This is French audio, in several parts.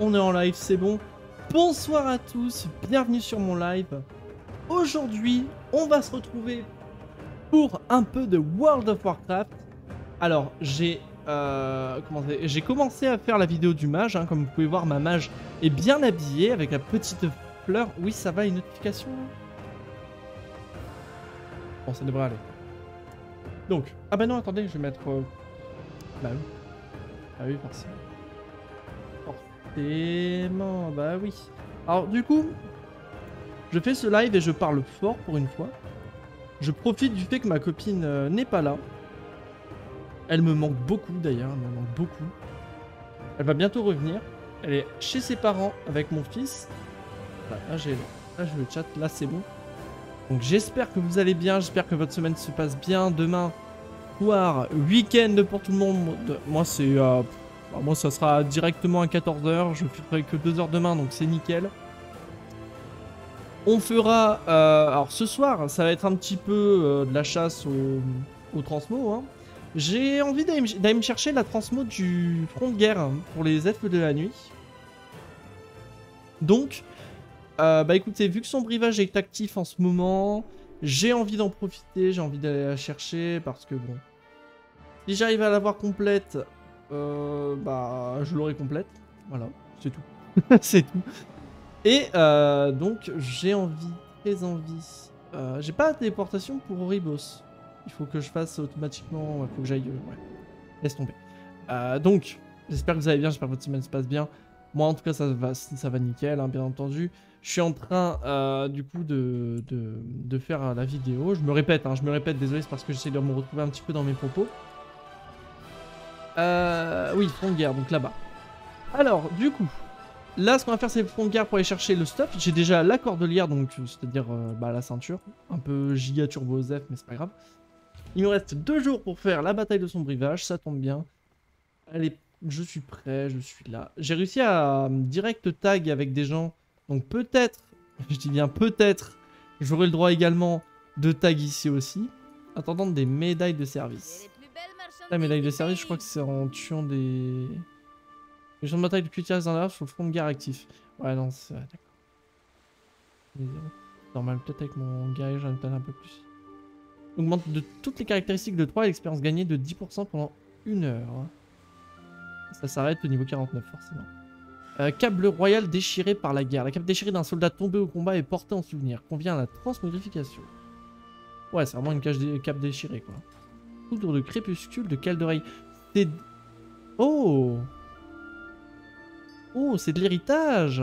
on est en live, c'est bon. Bonsoir à tous, bienvenue sur mon live. Aujourd'hui, on va se retrouver pour un peu de World of Warcraft. Alors, j'ai euh, commencé à faire la vidéo du mage. hein. Comme vous pouvez voir, ma mage est bien habillée avec la petite fleur. Oui, ça va, une notification Bon, ça devrait aller. Donc, ah bah non, attendez, je vais mettre... euh, Bah. Ah oui, forcément. Forcément, bah oui. Alors, du coup, je fais ce live et je parle fort pour une fois. Je profite du fait que ma copine euh, n'est pas là. Elle me manque beaucoup d'ailleurs, elle me manque beaucoup. Elle va bientôt revenir. Elle est chez ses parents avec mon fils. Là, j'ai là, j'ai le chat, là c'est bon. Donc j'espère que vous allez bien, j'espère que votre semaine se passe bien. Demain, soir, week-end pour tout le monde. Moi c'est... euh, bah, moi ça sera directement à 14h, je ferai que 2 heures demain donc c'est nickel. On fera... euh, alors ce soir, ça va être un petit peu euh, de la chasse au, transmo. Hein. J'ai envie d'aller me- chercher la transmo du front de guerre pour les elfes de la nuit. Donc, euh, bah écoutez, vu que son brivage est actif en ce moment, j'ai envie d'en profiter, j'ai envie d'aller la chercher parce que bon, si j'arrive à l'avoir complète, euh, bah je l'aurai complète. Voilà, c'est tout. c'est tout. Et euh, donc j'ai envie, très envie. Euh, j'ai pas de téléportation pour Oribos. Il faut que je fasse automatiquement. Il faut que j'aille. euh, ouais. Laisse tomber. Euh, donc, j'espère que vous allez bien. J'espère que votre semaine se passe bien. Moi, en tout cas, ça va, ça va nickel, hein, bien entendu. Je suis en train, euh, du coup, de, de, de faire la vidéo. Je me répète, hein, je me répète, désolé, c'est parce que j'essaie de me retrouver un petit peu dans mes propos. Euh, oui, front de guerre, donc là-bas. Alors, du coup, là, ce qu'on va faire, c'est front de guerre pour aller chercher le stuff. J'ai déjà la cordelière, donc c'est-à-dire euh, bah, la ceinture. Un peu giga turbo ZF, mais c'est pas grave. Il me reste deux jours pour faire la bataille de son brivage, ça tombe bien. Allez, je suis prêt, je suis là. J'ai réussi à euh, direct tag avec des gens, donc peut-être, je dis bien peut-être, j'aurai le droit également de tag ici aussi. Attendant des médailles de service. La médaille de service, je crois que c'est en tuant des... Les champs de bataille de cuirasse dans l'arbre sur le front de guerre actif. Ouais, non, c'est... D'accord. Normal, peut-être avec mon guerrier, j'en ai un peu plus. Augmente de toutes les caractéristiques de 3 et l'expérience gagnée de 10% pendant une heure. Ça s'arrête au niveau 49, forcément. Euh, câble royal déchiré par la guerre. La cape déchirée d'un soldat tombé au combat est portée en souvenir. Convient à la transmogrification. Ouais, c'est vraiment une cape déchirée, quoi. Poudre de crépuscule de d'oreille. C'est... Oh Oh, c'est de l'héritage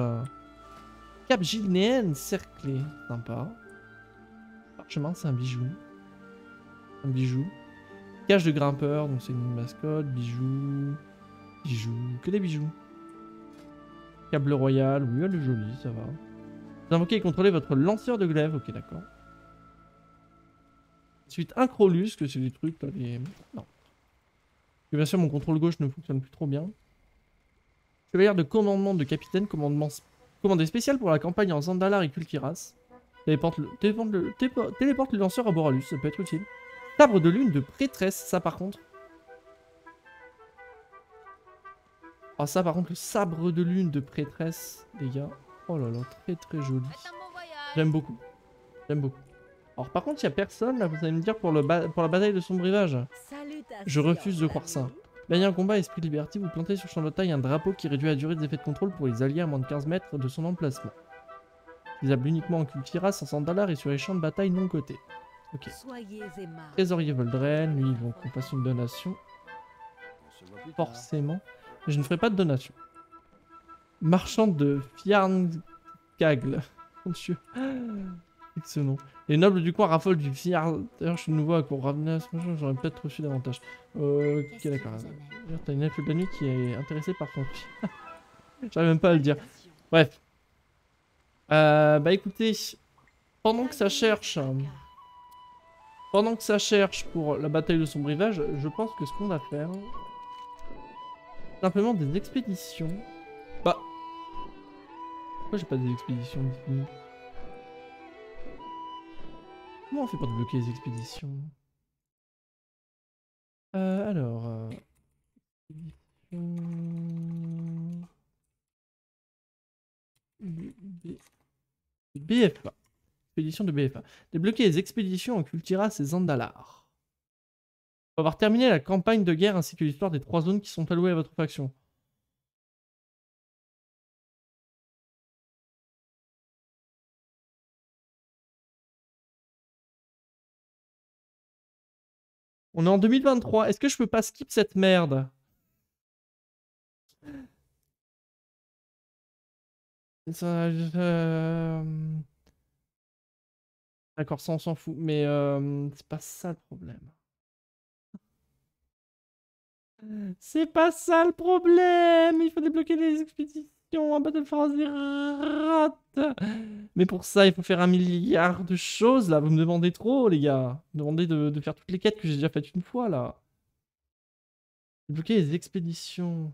Cape gilnéenne cerclée. Sympa. Parchemin, c'est un bijou. Un bijou. Cage de grimpeur, donc c'est une mascotte. Bijou. Bijoux. Que des bijoux. Câble royal. Oui, elle est jolie, ça va. Vous invoquez et contrôlez votre lanceur de glaive. Ok, d'accord. Ensuite, un Crolus, que c'est des trucs, là, les... Non. Et bien sûr, mon contrôle gauche ne fonctionne plus trop bien. Chevalier de commandement de capitaine, commandement commandé spécial pour la campagne en Zandalar et Kultiras. Téléporte le, téléporte le, télépo- téléporte le lanceur à Boralus, ça peut être utile. Sabre de lune de prêtresse, ça par contre. Oh ça par contre, le sabre de lune de prêtresse, les gars. Oh là là, très très joli. J'aime beaucoup. J'aime beaucoup. Alors par contre, il y a personne là, vous allez me dire pour, la bataille de son. Je refuse de croire ça. Gagner un combat Esprit Liberty, vous plantez sur champ de bataille un drapeau qui réduit la durée des effets de contrôle pour les alliés à moins de 15 mètres de son emplacement. Utilisable uniquement en Kultiras, 500 dollars et sur les champs de bataille non cotés. Ok. Trésorier Voldren, lui, vont qu'on fasse une donation. Forcément. Je ne ferai pas de donation. Marchand de Fiarngagle. Mon dieu. Ce nom. Les nobles du coin raffolent du Fiar... D'ailleurs, je suis nouveau à cour Ravnas. J'aurais peut-être reçu davantage. Euh, ok, d'accord. T'as une elfe de la nuit qui est intéressée par ton. J'arrive même pas à le dire. Bref. Euh, bah écoutez, pendant que ça cherche... euh, pendant que ça cherche pour la bataille de son brivage, je pense que ce qu'on va faire... Simplement des expéditions. Bah... Pourquoi j'ai pas des expéditions? Comment on fait pour débloquer les expéditions? Euh, alors... euh. BFA. Expédition de BFA. Débloquer les expéditions en Cultiras et Zandalar. Faut avoir terminé la campagne de guerre ainsi que l'histoire des trois zones qui sont allouées à votre faction. On est en 2023. Est-ce que je peux pas skip cette merde? Euh, D'accord, ça on s'en fout. Mais euh, c'est pas ça le problème. C'est pas ça le problème Il faut débloquer les expéditions à Battle Mais pour ça, il faut faire un milliard de choses, là. Vous me demandez trop, les gars. Vous me demandez de, de faire toutes les quêtes que j'ai déjà faites une fois, là. Débloquer les expéditions.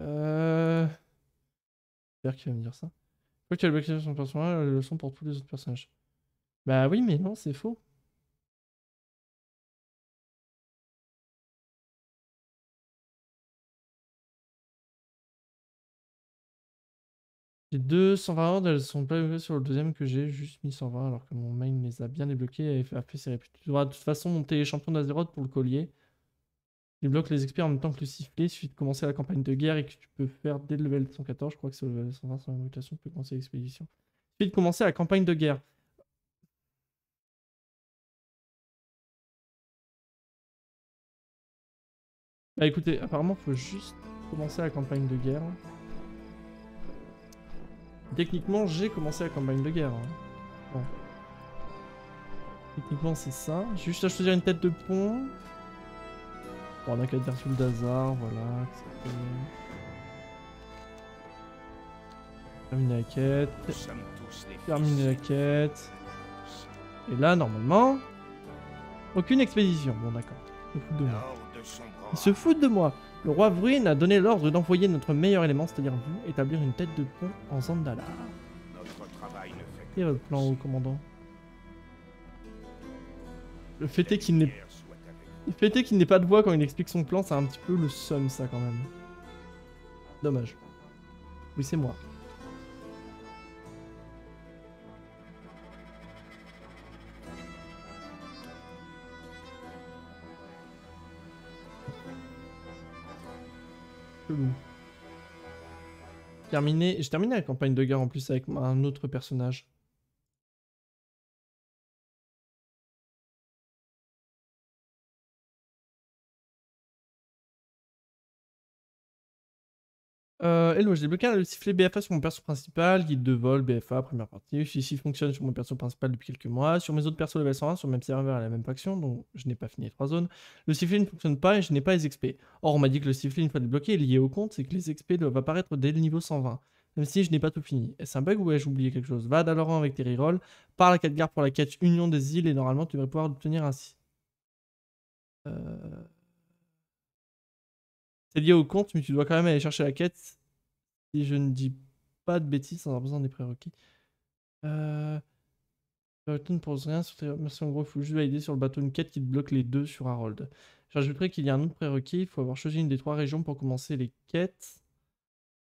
Euh... J'espère qu'il va me dire ça. Tu as bloqué son personnage, la leçon pour tous les autres personnages Bah oui, mais non, c'est faux. Les deux 120 ordres, elles sont pas débloquées sur le deuxième que j'ai juste mis 120 alors que mon main les a bien débloquées et a fait ses devras de toute façon monter les champions d'Azeroth pour le collier. Débloque les experts en même temps que le sifflet. Il suffit de commencer la campagne de guerre et que tu peux faire dès le level 114. Je crois que c'est le level 120 sans la mutation. Tu peux commencer l'expédition. Il de commencer la campagne de guerre. Bah écoutez, apparemment, faut juste commencer la campagne de guerre. Techniquement, j'ai commencé la campagne de guerre. Hein. Bon. Techniquement, c'est ça. J'ai juste à choisir une tête de pont. Bon, on a qu'à dire sur le Dazar, voilà. Terminer la quête. Terminer la quête. Et là, normalement... Aucune expédition. Bon, d'accord. Il se foutent de moi. Il se foutent de moi. Le roi Vruin a donné l'ordre d'envoyer notre meilleur élément, c'est-à-dire vous, établir une tête de pont en Zandala. Et votre plan, haut commandant Le fait est qu'il n'est fait est qu'il n'ait pas de voix quand il explique son plan, c'est un petit peu le seum ça quand même. Dommage. Oui, c'est moi. Terminé. J'ai terminé la campagne de guerre en plus avec un autre personnage. Euh, hello, j'ai débloqué le sifflet BFA sur mon perso principal, guide de vol, BFA, première partie. Celui-ci fonctionne sur mon perso principal depuis quelques mois. Sur mes autres persos level 101, sur le même serveur et la même faction, donc je n'ai pas fini les trois zones. Le sifflet ne fonctionne pas et je n'ai pas les XP. Or, on m'a dit que le sifflet, une fois débloqué, est lié au compte, c'est que les XP doivent apparaître dès le niveau 120. Même si je n'ai pas tout fini. Est-ce un bug ou ai-je oublié quelque chose? Va Daloran avec tes rerolls, parle à 4 gardes pour la quête Union des îles et normalement tu devrais pouvoir l'obtenir ainsi. Euh... C'est lié au compte, mais tu dois quand même aller chercher la quête si je ne dis pas de bêtises sans avoir besoin des prérequis. Euh... ne rien sur en gros, il faut juste valider sur le bateau une quête qui bloque les deux sur Harold. J'ajouterai qu'il y a un autre prérequis, il faut avoir choisi une des trois régions pour commencer les quêtes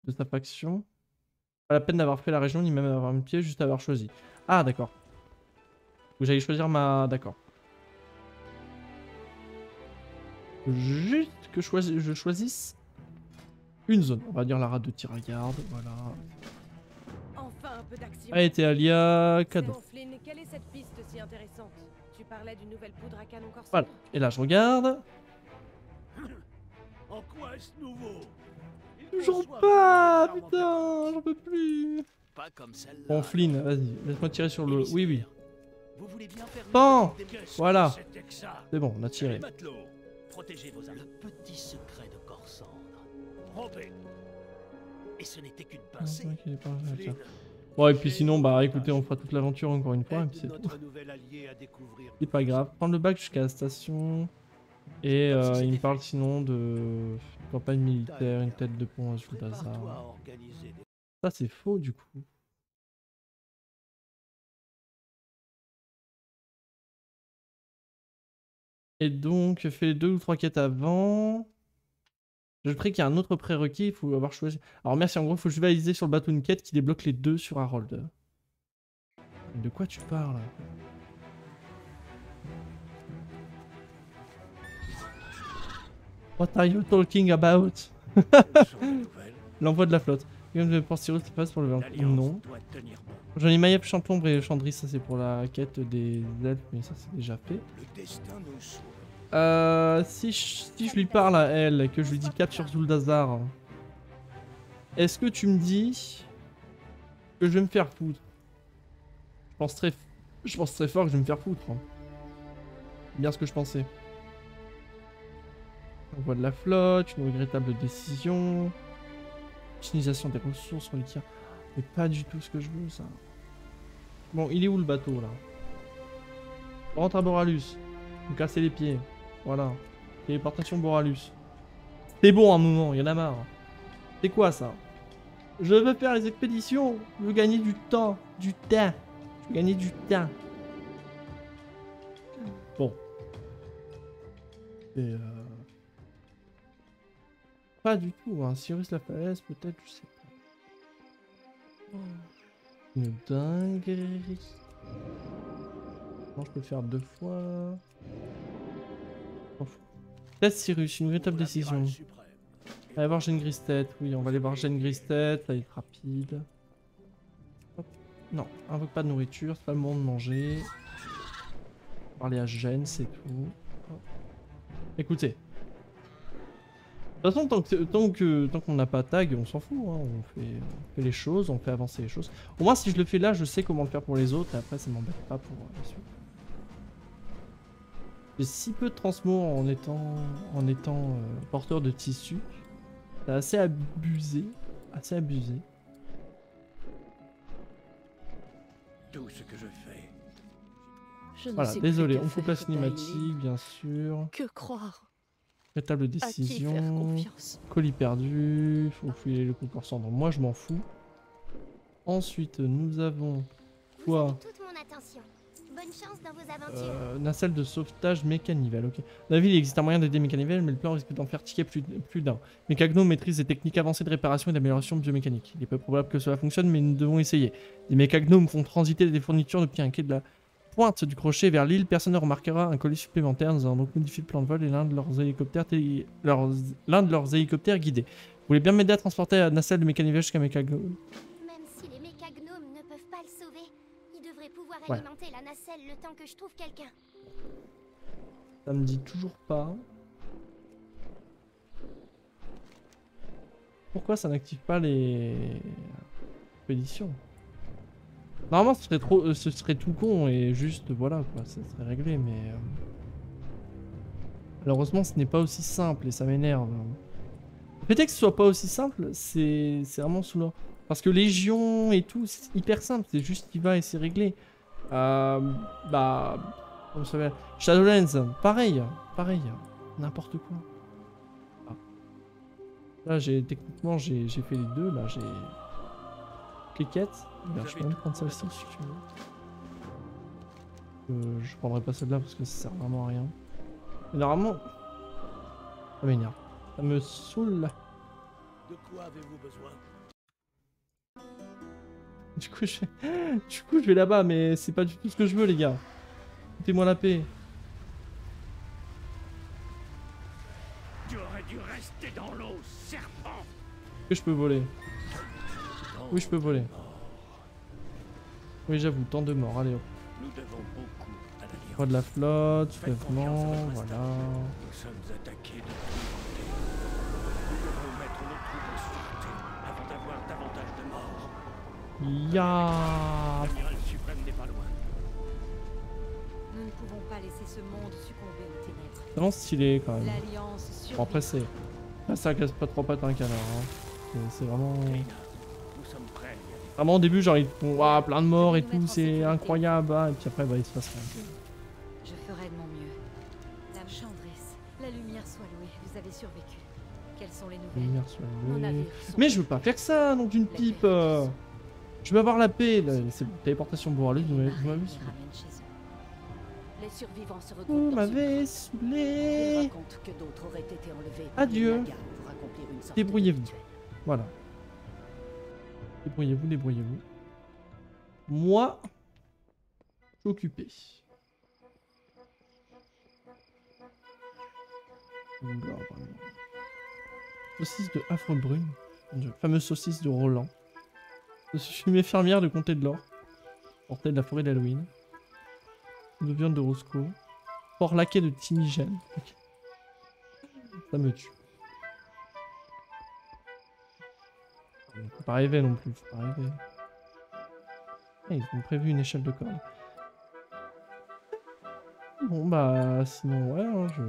de sa faction. Pas la peine d'avoir fait la région, ni même d'avoir un pied, juste avoir choisi. Ah, d'accord. J'allais choisir ma... D'accord. Juste que je choisisse une zone. On va dire la rate de Tiragarde, voilà. Enfin un peu d'action. Été Alia, cadeau. quelle est cette piste si intéressante? Tu parlais d'une nouvelle poudre à canon corsaire Voilà, et là je regarde. En quoi est-ce nouveau? Toujours pas, putain, j'en peux plus. Pas comme celle-là. Bon, Flynn, vas-y, laisse-moi tirer sur le. Oui, oui. Vous voulez bien faire bon, voilà. C'est bon, on a tiré. Protégez vos Le petit secret de trompé. Et ce n'était qu'une pincée. Bon, et puis sinon, bah écoutez, on fera toute l'aventure encore une fois. Et puis c'est. C'est pas grave. Prendre le bac jusqu'à la station. Et euh, il me parle sinon de campagne militaire, une tête de pont à sous hasard. Ça, c'est faux du coup. Et donc, fais deux ou trois quêtes avant. Je prie qu'il y a un autre prérequis, il faut avoir choisi. Alors merci, en gros, il faut juste valider sur le bateau une quête qui débloque les deux sur Harold. De quoi tu parles? What are you talking about? L'envoi de la flotte. Pour Cyrus, qui passe pour le Non. J'en ai Mayep, Champlombre et Chandry, ça c'est pour la quête des elfes, mais ça c'est déjà fait. Euh, si, je, lui parle à elle que je lui dis capture Zuldazar, est-ce que tu me dis que je vais me faire foutre? Je pense très, fort que je vais me faire foutre. Hein. Bien ce que je pensais. On voit de la flotte, une regrettable décision. Utilisation des ressources reliquaires. Mais pas du tout ce que je veux, ça. Bon, il est où le bateau, là? On rentre à Boralus. Vous cassez les pieds. Voilà. Téléportation Boralus. C'est bon un moment, il y en a marre. C'est quoi, ça? Je veux faire les expéditions. Je veux gagner du temps. Du temps. Je veux gagner du temps. Bon. Et euh... Pas du tout, hein. Cyrus la falaise, peut-être, je sais pas. Une dinguerie. Non, je peux le faire deux fois. Cyrus, une véritable décision. Allez voir Jeanne Gristet, oui, on va aller voir Jeanne Gristet, ça va être rapide. Non, invoque pas de nourriture, c'est pas le moment de manger. Parler à Jeanne, c'est tout. Écoutez, de toute façon, tant que tant qu'on n'a pas tag, on s'en fout. Hein. On, fait, les choses, on fait avancer les choses. Au moins, si je le fais là, je sais comment le faire pour les autres. Et après, ça m'embête pas pour. J'ai si peu de transmo en étant, en étant euh, porteur de tissu. C'est assez abusé. Assez abusé. Tout ce que je fais. Je voilà, désolé, on coupe la cinématique, bien sûr. Que croire Table décision. Colis perdu. Faut fouiller le concours cendre. Moi, je m'en fous. Ensuite, nous avons quoi euh, nacelle de sauvetage mécanivel, ok. Dans la ville, il existe un moyen d'aider mécanivel, mais le plan risque d'en faire ticker plus, d'un. Mécagno maîtrise des techniques avancées de réparation et d'amélioration biomécanique. Il est peu probable que cela fonctionne, mais nous devons essayer. Les mécagnomes font transiter des fournitures depuis un quai de la pointe du crochet vers l'île, personne ne remarquera un colis supplémentaire. Nous avons donc modifié le plan de vol et l'un de leurs hélicoptères hélicoptères guidés. Vous voulez bien m'aider à transporter la nacelle de mécanivel jusqu'à Mécagnome alimenter la nacelle le temps que je trouve quelqu'un. Ça me dit toujours pas. Pourquoi ça n'active pas les expéditions Normalement, ce serait, trop, euh, ce serait tout con et juste, voilà, quoi, ça serait réglé, mais... Euh, malheureusement, ce n'est pas aussi simple et ça m'énerve. Peut-être que ce soit pas aussi simple, c'est vraiment sous Parce que Légion et tout, c'est hyper simple, c'est juste qu'il va et c'est réglé. Euh, bah... Comment ça s'appelle? Shadowlands, pareil, pareil, n'importe quoi. Ah. Là, j'ai techniquement, j'ai fait les deux, là, j'ai... Cliquette je peux même prendre celle-ci si tu veux. Euh, je prendrai pas celle-là parce que ça sert vraiment à rien. Mais normalement... Ça m'énerve. Ça me saoule. De quoi avez-vous besoin? Du coup, je... du coup, je vais là-bas, mais c'est pas du tout ce que je veux, les gars. Foutez-moi la paix. Tu aurais dû rester dans l'eau, serpent Que je peux voler? Oui, je peux voler. Oui, j'avoue, tant de morts. Allez hop. Nous devons beaucoup à la Roi de la flotte, soulèvement, voilà. Nous sommes attaqués de tous côtés. Nous devons mettre nos troupes en sûreté avant d'avoir davantage de morts. Ya. L'amiral suprême n'est pas loin. Nous ne pouvons pas laisser ce monde succomber aux ténèbres. C'est vraiment stylé quand même. L'alliance Bon, après, c'est. ça casse pas trop pattes un canard. Hein. C'est vraiment. Vraiment au début genre ils font plein de morts et tout, c'est incroyable, hein, et puis après bah il se passe rien. Je ferai de mon mieux. La Chandresse, la lumière soit louée, vous avez survécu. Quelles sont les nouvelles? lumière soit louée. Mais je veux pas faire ça, donc d'une pipe euh. Je veux avoir la paix. Là, c'est téléportation bourrelée, vous m'avez saoulé. Vous m'avez saoulé. Adieu. Débrouillez-vous. Voilà. Débrouillez-vous, débrouillez-vous. Moi, je occupé. Saucisse de Afro Brune, une fameuse saucisse de Roland. Je suis fumée fermière de Comté de l'Or. Portée de la forêt d'Halloween. De viande de Roscoe. Port laqué de Timigène. Ça me tue. Faut pas rêver non plus, faut pas rêver. Ah, ils ont prévu une échelle de corde. Bon bah sinon ouais, hein, je...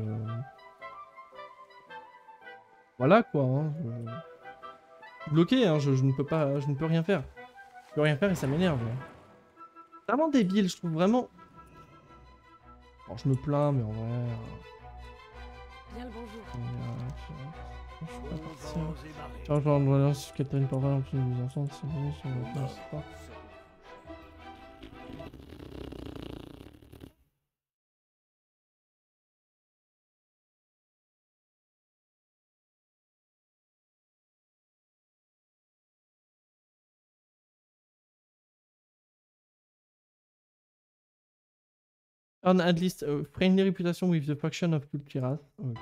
Voilà quoi, hein, je... Bloqué, hein, je ne peux pas, je ne peux rien faire. Je peux rien faire et ça m'énerve. là. C'est vraiment débile, je trouve vraiment... Bon, je me plains, mais en vrai... euh, Bien le bonjour. je suis pas parti, hein. Sur Porval en plus enfants, c'est bon, sur le pas. Earn at least a friendly reputation with the faction of Cultiras. Ok.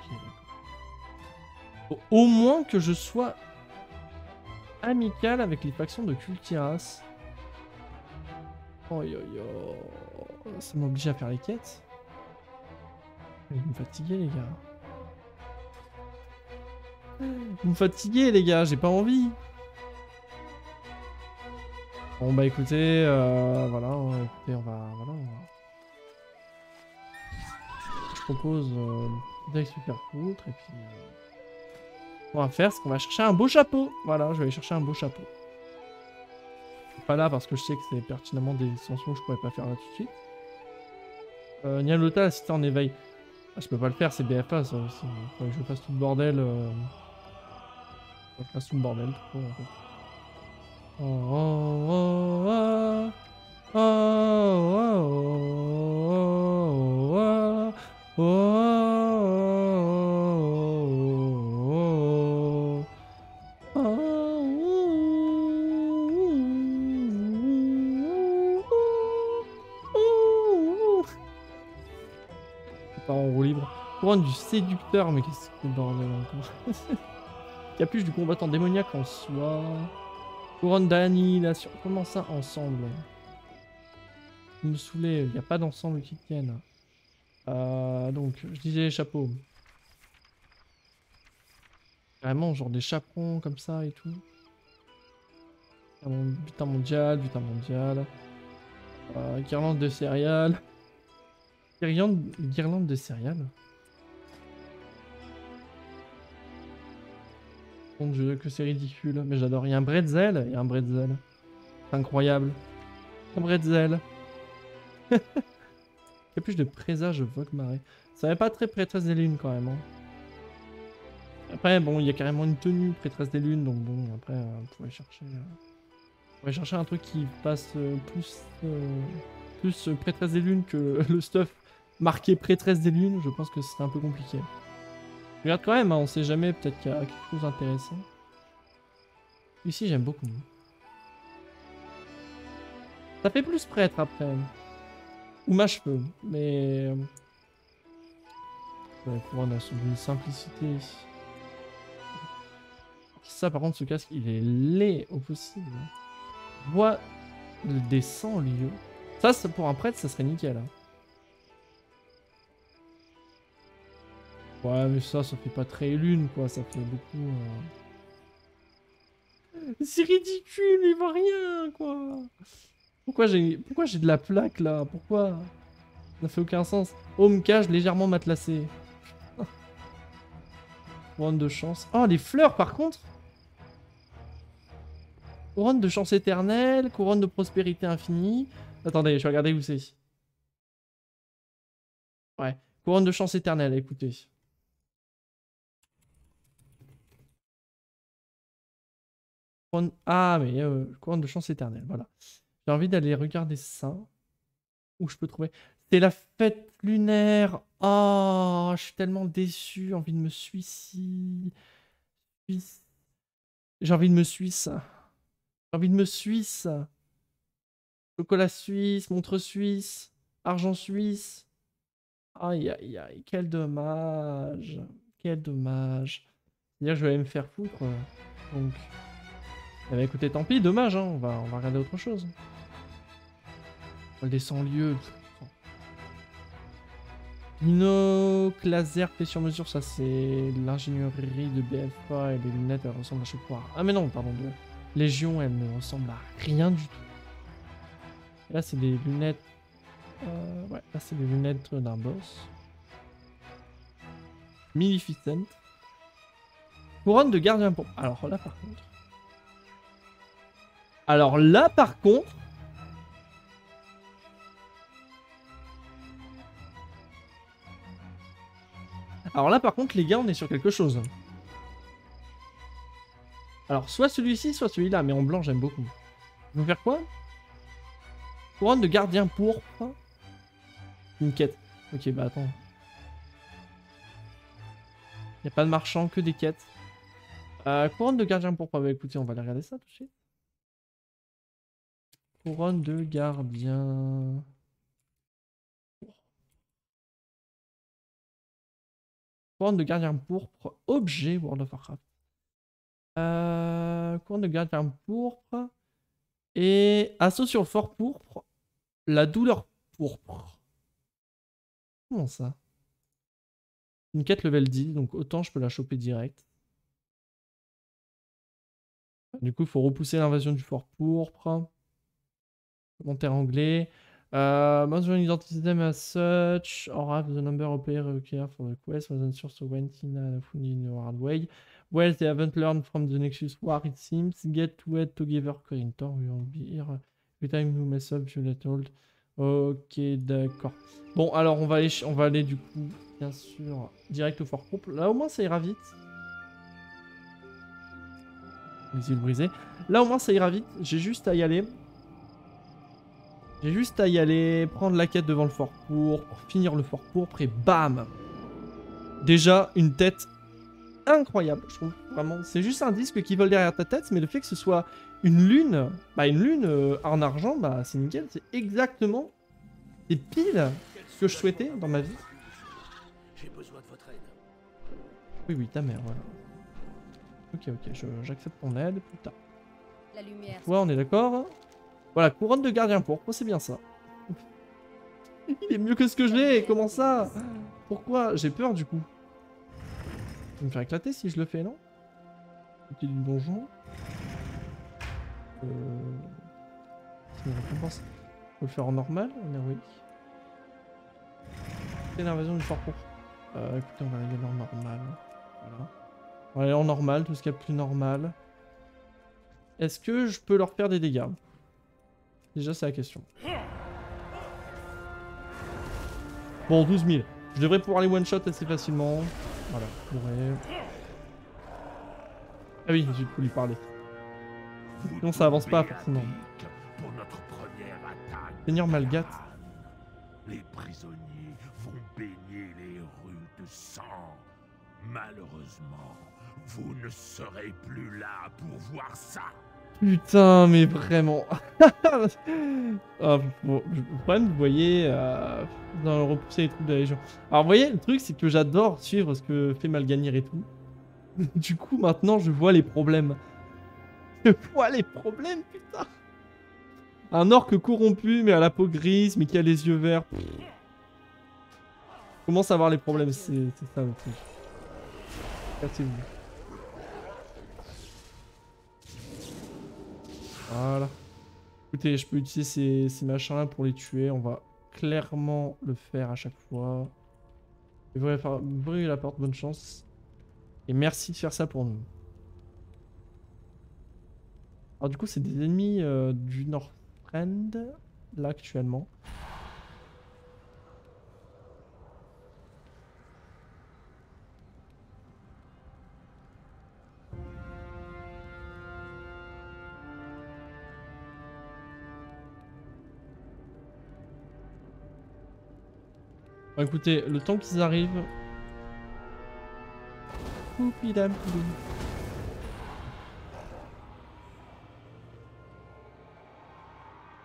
Au- moins que je sois amical avec les factions de Cultiras. Oh yo yo. Ça m'oblige à faire les quêtes. Vous me fatiguez les gars. Vous me fatiguez les gars, j'ai pas envie. Bon bah écoutez, euh, voilà, écoutez, on va, voilà, on va- propose euh, se faire foutre et puis. euh, on va faire, c'est qu'on va chercher un beau chapeau. Voilà, je vais aller chercher un beau chapeau. Pas là parce que je sais que c'est pertinemment des extensions que je pourrais pas faire là tout de suite. Euh, Nialota, cité en éveil. Ah, je peux pas le faire, c'est BFA ça aussi. Faudrait que je fasse tout le bordel. Euh... que Je fasse tout le bordel, trop en fait. Oh, oh, oh, ah. Oh, oh, oh, du séducteur, mais qu'est-ce que bordel encore Capuche du combattant démoniaque en soi. Couronne d'annihilation. Comment ça ensemble? Vous me saoulez, il n'y a pas d'ensemble qui tienne. Euh, donc, je disais les chapeaux. Vraiment, genre des chaperons comme ça et tout. Butin mondial, butin mondial. Euh, guirlande de céréales. Guirlande, guirlande de céréales? Mon dieu, que c'est ridicule. Mais j'adore. Il y a un bretzel. Il y a un bretzel. C'est incroyable. Un bretzel. Capuche de présage Vogue-Marais. Ça n'est pas très prêtresse des lunes quand même. hein. Après, bon, il y a carrément une tenue prêtresse des lunes. Donc bon, après, euh, on pourrait chercher... euh, on pourrait chercher un truc qui passe euh, plus... plus prêtresse des lunes que le stuff marqué prêtresse des lunes. Je pense que ce serait un peu compliqué. Regarde quand même, hein, on sait jamais, peut-être qu'il y a quelque chose d'intéressant. Ici, j'aime beaucoup. Ça fait plus prêtre après. Ou mâche-feu, mais... euh, Ouais, couronne a d'une simplicité. Ça, par contre, ce casque, il est laid au possible. Voix des 100 lieux. Ça, pour un prêtre, ça serait nickel. hein. Ouais, mais ça, ça fait pas très lune, quoi. Ça fait beaucoup. euh. C'est ridicule, il voit rien, quoi. Pourquoi j'ai pourquoi j'ai de la plaque là? Pourquoi? Ça fait aucun sens. Home cage légèrement matelassé. Couronne de chance. Oh, les fleurs par contre Couronne de chance éternelle, couronne de prospérité infinie. Attendez, je vais regarder où c'est. Ouais, couronne de chance éternelle, écoutez. Ah, mais euh, couronne de chance éternelle, voilà. J'ai envie d'aller regarder ça. Où je peux trouver. C'est la fête lunaire. Oh, je suis tellement déçu. Envie de me suicider. J'ai envie de me suisse. J'ai envie de me suisse. Chocolat suisse, montre suisse, argent suisse. Aïe, aïe, aïe, quel dommage. Quel dommage. Je vais me faire foutre. Donc, eh ben, écoutez, tant pis, dommage, hein. on, va, on va regarder autre chose. Les 100 lieux. Binocle laser fait sur mesure, ça c'est l'ingénierie de BFA et les lunettes elles ressemblent à chaque fois. Ah mais non, pardon, de Légion elles ne ressemblent à rien du tout. Là c'est des lunettes... Euh, ouais, là c'est des lunettes d'un boss. Maleficent. Couronne de gardien pour... Alors là par contre... Alors là par contre... Alors là, par contre, les gars, on est sur quelque chose. Alors, soit celui-ci, soit celui-là, mais en blanc, j'aime beaucoup. Je vais faire quoi? Couronne de gardien pourpre. Une quête. Ok, bah attends. Il a pas de marchand, que des quêtes. Euh, couronne de gardien pourpre. Bah écoutez, on va aller regarder ça. Couronne de gardien... Couronne de gardien pourpre, objet World of Warcraft. Euh, couronne de gardien pourpre. Et assaut sur le fort pourpre. La douleur pourpre. Comment ça? Une quête level 10, donc autant je peux la choper direct. Du coup, il faut repousser l'invasion du fort pourpre. Commentaire anglais. Uh, most running as such, or have the number of players required for the quest wasn't sure so went in a fully in a hard way. Well, they haven't learned from the Nexus War, it seems. Get wet together, Corinthor, we won't be here. Every time you mess up, you let hold. Ok, d'accord. Bon, alors on va aller, on va aller du coup, bien sûr, direct au fort couple. Là, au moins, ça ira vite. Les yeux brisés. Là, au moins, ça ira vite. J'ai juste à y aller. J'ai juste à y aller, prendre la quête devant le fort pourpre, finir le fort pourpre et bam Déjà, une tête incroyable, je trouve, vraiment. C'est juste un disque qui vole derrière ta tête, mais le fait que ce soit une lune, bah une lune euh, en argent, bah c'est nickel, c'est exactement, c'est pile ce que je souhaitais dans ma vie. J'ai besoin de votre aide. Oui, oui, ta mère, voilà. Ok, ok, j'accepte ton aide, putain. La lumière. Ouais, on est d'accord voilà, couronne de gardien pourpre, c'est bien ça. Il est mieux que ce que je l'ai, comment ça? Pourquoi? J'ai peur du coup. Je vais me faire éclater si je le fais, non? Petit du donjon. Euh... C'est une récompense. Faut le faire en normal, en héroïque. C'est l'invasion du fort pourpre. Euh, écoutez, on va aller en normal. Voilà. On va aller en normal, tout ce qu'il y a de plus normal. Est-ce que je peux leur faire des dégâts? Déjà, c'est la question. Bon, 12 000. Je devrais pouvoir les one-shot assez facilement. Voilà, je pourrais... Ah oui, j'ai pu lui parler. Sinon, ça avance pas forcément. Seigneur Malgat. les prisonniers vont baigner les rues de sang. Malheureusement, vous ne serez plus là pour voir ça. Putain, mais vraiment. ah, bon, le problème, vous voyez, euh, dans le repousser les troupes de la Légion. Alors, vous voyez, le truc, c'est que j'adore suivre ce que fait Malganir et tout. du coup, maintenant, je vois les problèmes. Je vois les problèmes, putain. Un orque corrompu, mais à la peau grise, mais qui a les yeux verts. Pff. Commence à voir les problèmes, c'est ça le truc. Cassez-vous. Voilà. Écoutez, je peux utiliser ces, ces machins-là pour les tuer. On va clairement le faire à chaque fois. Et vous ouvrir la porte, bonne chance. Et merci de faire ça pour nous. Alors du coup, c'est des ennemis euh, du Northrend, là actuellement. Écoutez, le temps qu'ils arrivent... Poupidam poudou.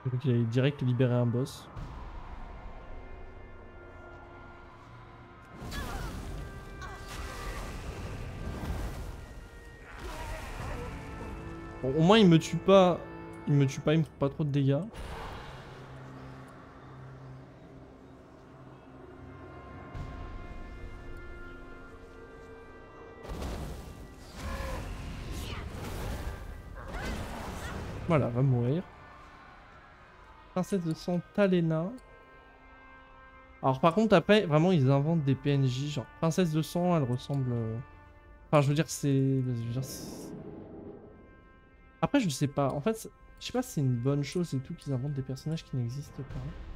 Je crois qu'il allait direct libérer un boss. Bon, au moins il me tue pas. Il me tue pas, il me fait pas trop de dégâts. Voilà, va mourir. Princesse de Santalena. Alors par contre après, vraiment ils inventent des PNJ, genre Princesse de sang, elle ressemble... euh, Enfin je veux dire c'est... Après je sais pas, en fait je sais pas si c'est une bonne chose et tout qu'ils inventent des personnages qui n'existent pas.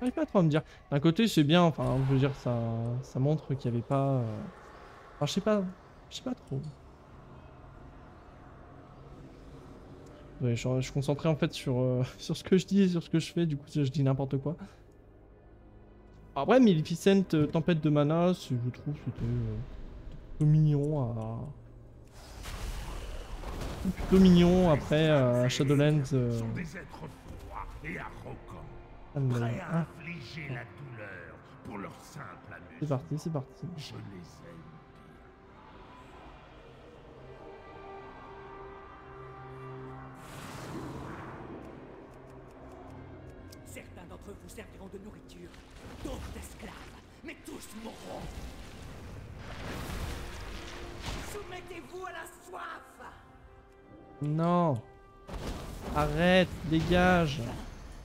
J'arrive pas trop à me dire. D'un côté c'est bien, enfin je veux dire ça, ça montre qu'il y avait pas... euh, Enfin je sais pas, je sais pas trop. Je, suis concentré en fait sur, euh, sur ce que je dis et sur ce que je fais, du coup je dis n'importe quoi. Après, Maleficent, euh, Tempête de Mana, je trouve c'était euh, plutôt mignon à... Plutôt mignon après Shadowlands. sont des êtres froids et arrogants, prêts à infliger la douleur pour leur simple c'est amusement. parti, c'est parti. Je les aime. Certains d'entre vous serviront de nourriture, d'autres d'esclaves, mais tous mourront. Soumettez-vous à la soif Non Arrête, dégage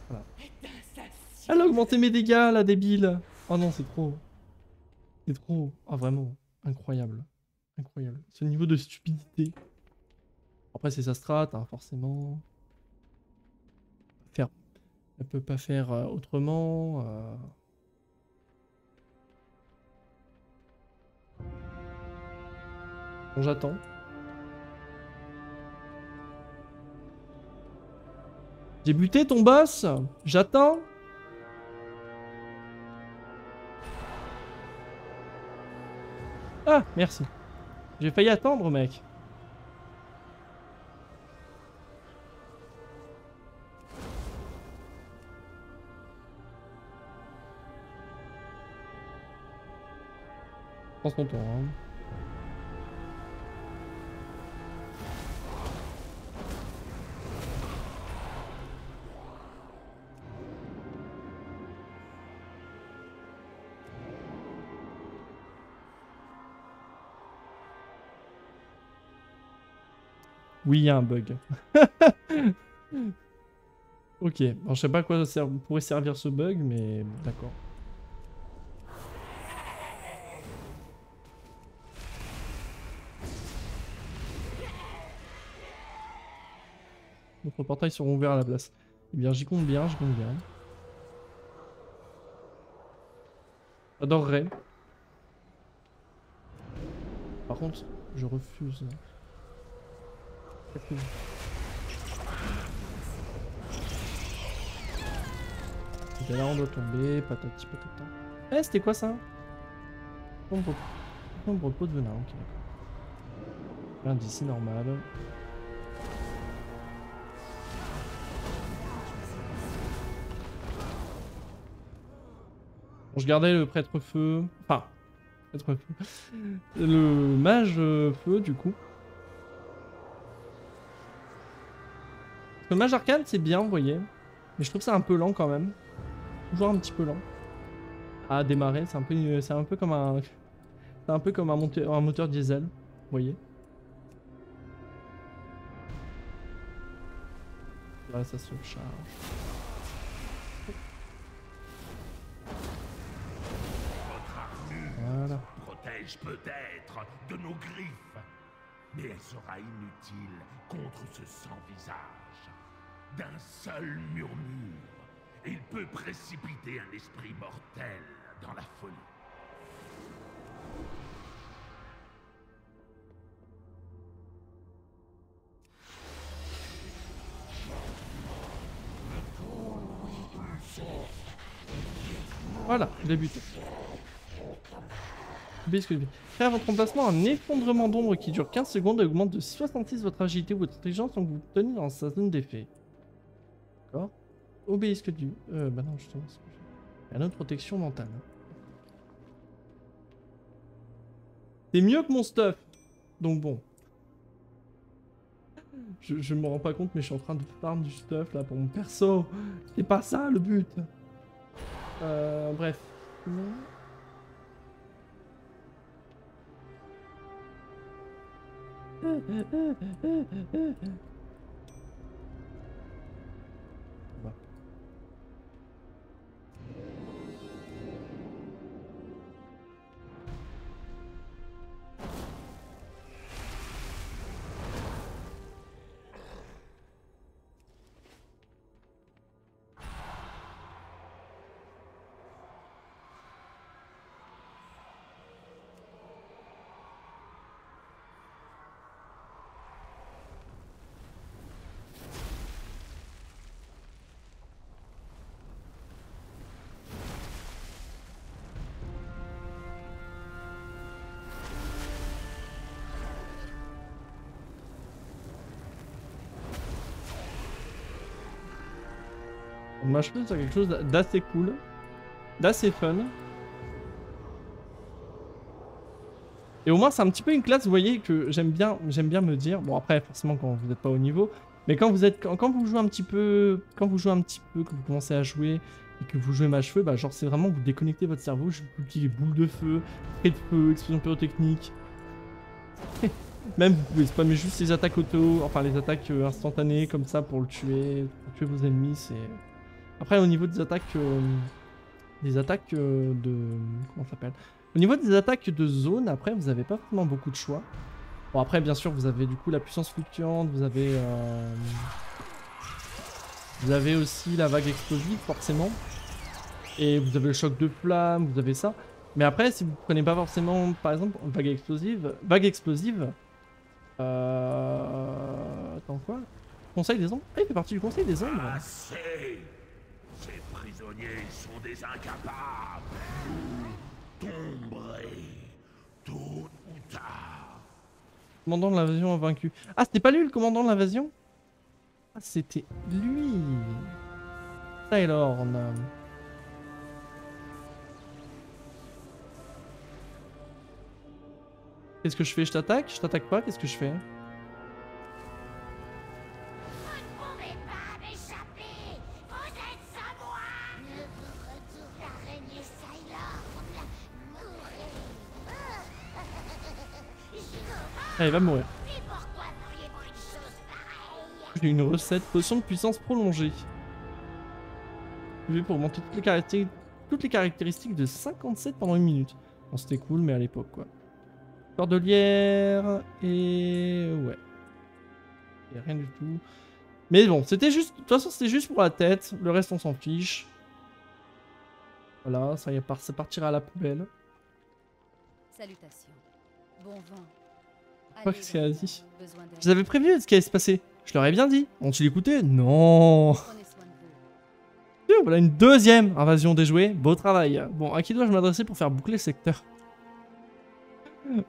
d'insatiable. Elle a augmenté mes dégâts, la débile Oh non, c'est trop. C'est trop. Oh, vraiment. Incroyable. Incroyable. Ce niveau de stupidité. Après, c'est sa strat, hein, forcément. Faire... Elle peut pas faire euh, autrement. euh. Bon, j'attends. J'ai buté ton boss? J'attends Ah, merci. J'ai failli attendre, mec. Prends temps. Hein. Oui, il y a un bug. ok, alors, je sais pas à quoi ça pourrait servir ce bug, mais d'accord. D'autres portails seront ouverts à la place. Eh bien, j'y compte bien, j'y compte bien. J'adorerais. Par contre, je refuse. Et là, on doit tomber, patati patata. Eh, c'était quoi ça? Nombre, nombre pot de venin, ok d'accord. Rien d'ici normal. Bon, je gardais le prêtre feu. Enfin. Le mage feu, du coup. Le mage arcane, c'est bien, vous voyez. Mais je trouve ça un peu lent quand même. Toujours un petit peu lent. À démarrer, c'est un peu, un peu comme un, c'est un peu comme un moteur, un moteur diesel, vous voyez. Là, ça se charge. Votre armure Voilà. protège peut-être de nos griffes, mais elle sera inutile contre ce sans-visage. D'un seul murmure, il peut précipiter un esprit mortel dans la folie. Voilà, je l'ai buté. Créer à votre emplacement un effondrement d'ombre qui dure 15 secondes et augmente de 66 votre agilité ou votre intelligence tant que vous tenez dans sa zone d'effet. D'accord Obéisque du... Euh, bah non, justement. Il y a une autre protection mentale. C'est mieux que mon stuff Donc bon. Je, je me rends pas compte, mais je suis en train de farm du stuff là pour mon perso. C'est pas ça le but. Euh, bref. Je quelque chose d'assez cool, d'assez fun. Et au moins c'est un petit peu une classe, vous voyez, que j'aime bien, j'aime bien me dire. Bon après forcément quand vous n'êtes pas au niveau, mais quand vous êtes, quand, vous jouez un petit peu, quand vous jouez un petit peu, que vous commencez à jouer et que vous jouez match feu, bah genre c'est vraiment vous déconnectez votre cerveau, je vous dis les boules de feu, trait de feu, explosion pyrotechnique. Même vous pouvez spammer juste les attaques auto, enfin les attaques euh, instantanées comme ça pour le tuer, pour tuer vos ennemis, c'est. Après, au niveau des attaques, euh, des attaques euh, de, comment s'appelle? Au niveau des attaques de zone, après, vous avez pas vraiment beaucoup de choix. Bon, après, bien sûr, vous avez du coup la puissance fluctuante, vous avez, euh, vous avez aussi la vague explosive, forcément, et vous avez le choc de flamme, vous avez ça. Mais après, si vous prenez pas forcément, par exemple, vague explosive, vague explosive, euh... attends quoi? Conseil des ombres? Ah, il fait partie du conseil des ombres. Prisonniers sont des incapables. Vous tomberez ou tard. Commandant de l'invasion vaincu. Ah, c'était pas lui le commandant de l'invasion? Ah, c'était lui. Tylorn. Qu'est-ce que je fais? Je t'attaque? Je t'attaque pas? Qu'est-ce que je fais? Ah, il va mourir. J'ai une recette potion de puissance prolongée. Vu pour augmenter toutes les, caractéristiques, de 57 pendant une minute. Bon, c'était cool, mais à l'époque, quoi. Cordelière et... Ouais. Et rien du tout. Mais bon, c'était juste... De toute façon, c'était juste pour la tête. Le reste, on s'en fiche. Voilà, ça, y est, par- ça partira à la poubelle. Salutations. Bon vent. Quoi Allez, que c'est, Gaïa, vas-y. besoin d'aide. Je vous avais prévenu de ce qui allait se passer. Je leur ai bien dit. Ont-ils écouté? Non. Voilà une deuxième invasion déjouée. Beau travail. Bon, à qui dois-je m'adresser pour faire boucler le secteur?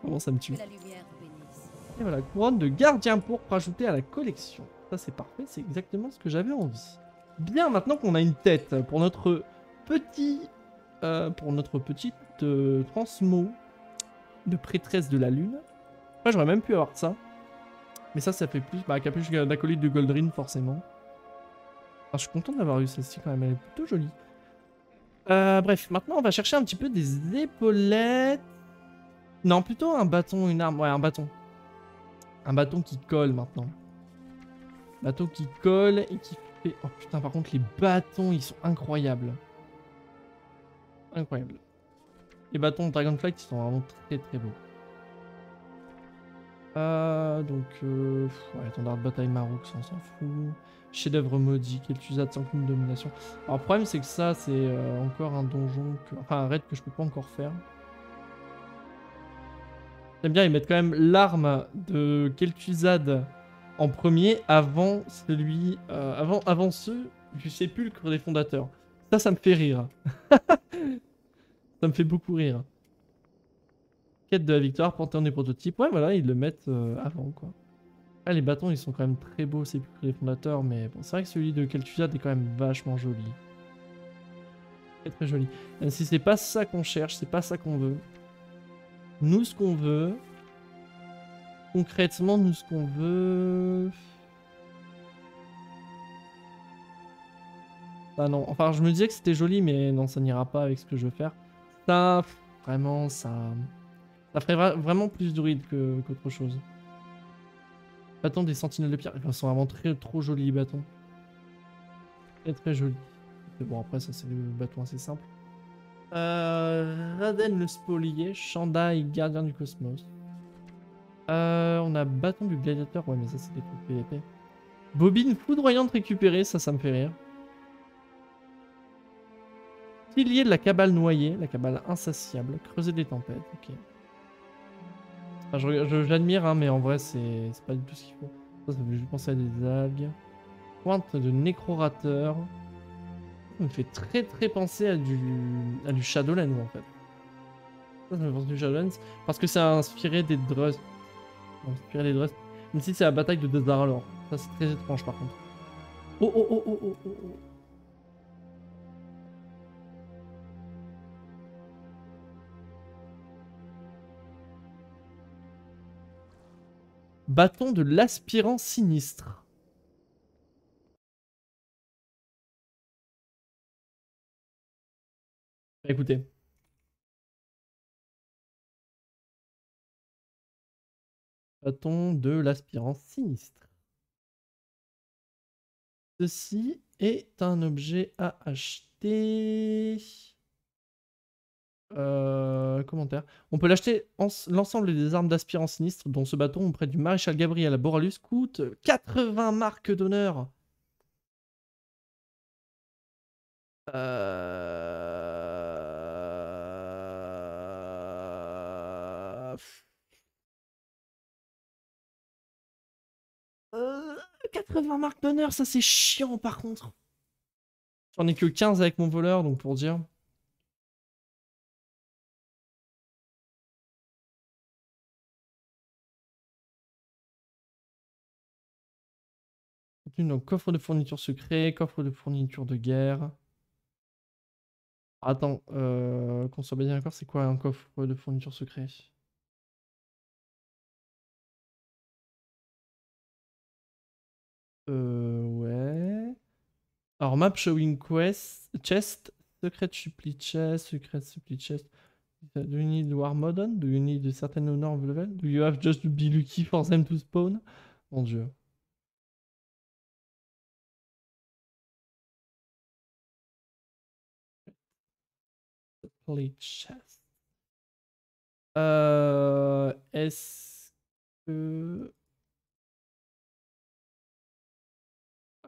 Comment ça me tue? Et voilà, couronne de gardien pour rajouter à la collection. Ça c'est parfait, c'est exactement ce que j'avais envie. Bien, maintenant qu'on a une tête pour notre petit, euh, pour notre petite euh, transmo de prêtresse de la lune. J'aurais même pu avoir ça. Mais ça, ça fait plus, bah capuche d'acolyte de Goldrin forcément. Alors, je suis content d'avoir eu celle-ci quand même, elle est plutôt jolie. Euh, bref, maintenant on va chercher un petit peu des épaulettes. Non, plutôt un bâton, une arme. Ouais, un bâton. Un bâton qui colle maintenant. Bâton qui colle et qui fait... Oh putain, par contre, les bâtons, ils sont incroyables. Incroyables. Les bâtons Dragonflight, ils sont vraiment très très beaux. Euh, donc, euh, ouais, de bataille Maroc, ça on s'en fout. Chef-d'œuvre maudit, Kel'Thuzad sans de domination. Alors, le problème, c'est que ça, c'est euh, encore un donjon, enfin un raid que je peux pas encore faire. J'aime bien, ils mettent quand même l'arme de Kel'Thuzad en premier avant celui, euh, avant ceux du sépulcre des fondateurs. Ça, ça me fait rire. Ça me fait beaucoup rire. De la victoire, panthéon des prototypes. Ouais, voilà, ils le mettent euh, avant, quoi. Ah, les bâtons, ils sont quand même très beaux, c'est plus que les fondateurs, mais bon, c'est vrai que celui de Kel'Thuzad est quand même vachement joli. Très très joli. Même si c'est pas ça qu'on cherche, c'est pas ça qu'on veut. Nous, ce qu'on veut... Concrètement, nous, ce qu'on veut... Ah non, enfin, je me disais que c'était joli, mais non, ça n'ira pas avec ce que je veux faire. Ça, vraiment, ça... Ça ferait vra- vraiment plus druide qu'autre chose. Bâton des sentinelles de pierre. Ils sont vraiment très trop jolis les bâtons. Très très jolis. Bon après ça c'est le bâton assez simple. Euh, Raden le spolié, Shandai gardien du cosmos. Euh, on a bâton du gladiateur, ouais mais ça c'est des trucs PVP. Bobine foudroyante récupérée, ça ça me fait rire. Pilier de la cabale noyée, la cabale insatiable, creuser des tempêtes, ok. Enfin, je- je- hein, mais en vrai, c'est pas du tout ce qu'il faut. Ça, ça fait juste penser à des algues. Pointe de nécrorateur. Ça me fait très très penser à du, à du Shadowlands en fait. Ça, ça me fait penser à du Shadowlands parce que ça a inspiré des Drust. Inspiré des Drust. Même si c'est la bataille de Dezarlor. Ça, c'est très étrange par contre. Oh oh oh oh oh oh oh. Bâton de l'aspirant sinistre. Écoutez. Bâton de l'aspirant sinistre. Ceci est un objet à acheter. Euh, commentaire. On peut l'acheter. en- L'ensemble des armes d'aspirant sinistre, dont ce bâton auprès du maréchal Gabriel à Boralus, coûte 80 marques d'honneur. Euh... Euh, 80 marques d'honneur, ça c'est chiant par contre. J'en ai que 15 avec mon voleur, donc pour dire. Donc coffre de fournitures secrets, coffre de fournitures de guerre. Attends, euh, qu'on soit bien d'accord, c'est quoi un coffre de fournitures secrets Euh, ouais. Alors, map showing quest, chest, secret supply chest, secret supply chest. Do you need war modern? Do you need a certain honor of level? Do you have just to be lucky for them to spawn? Mon dieu. Supply chest. Euh, est-ce que...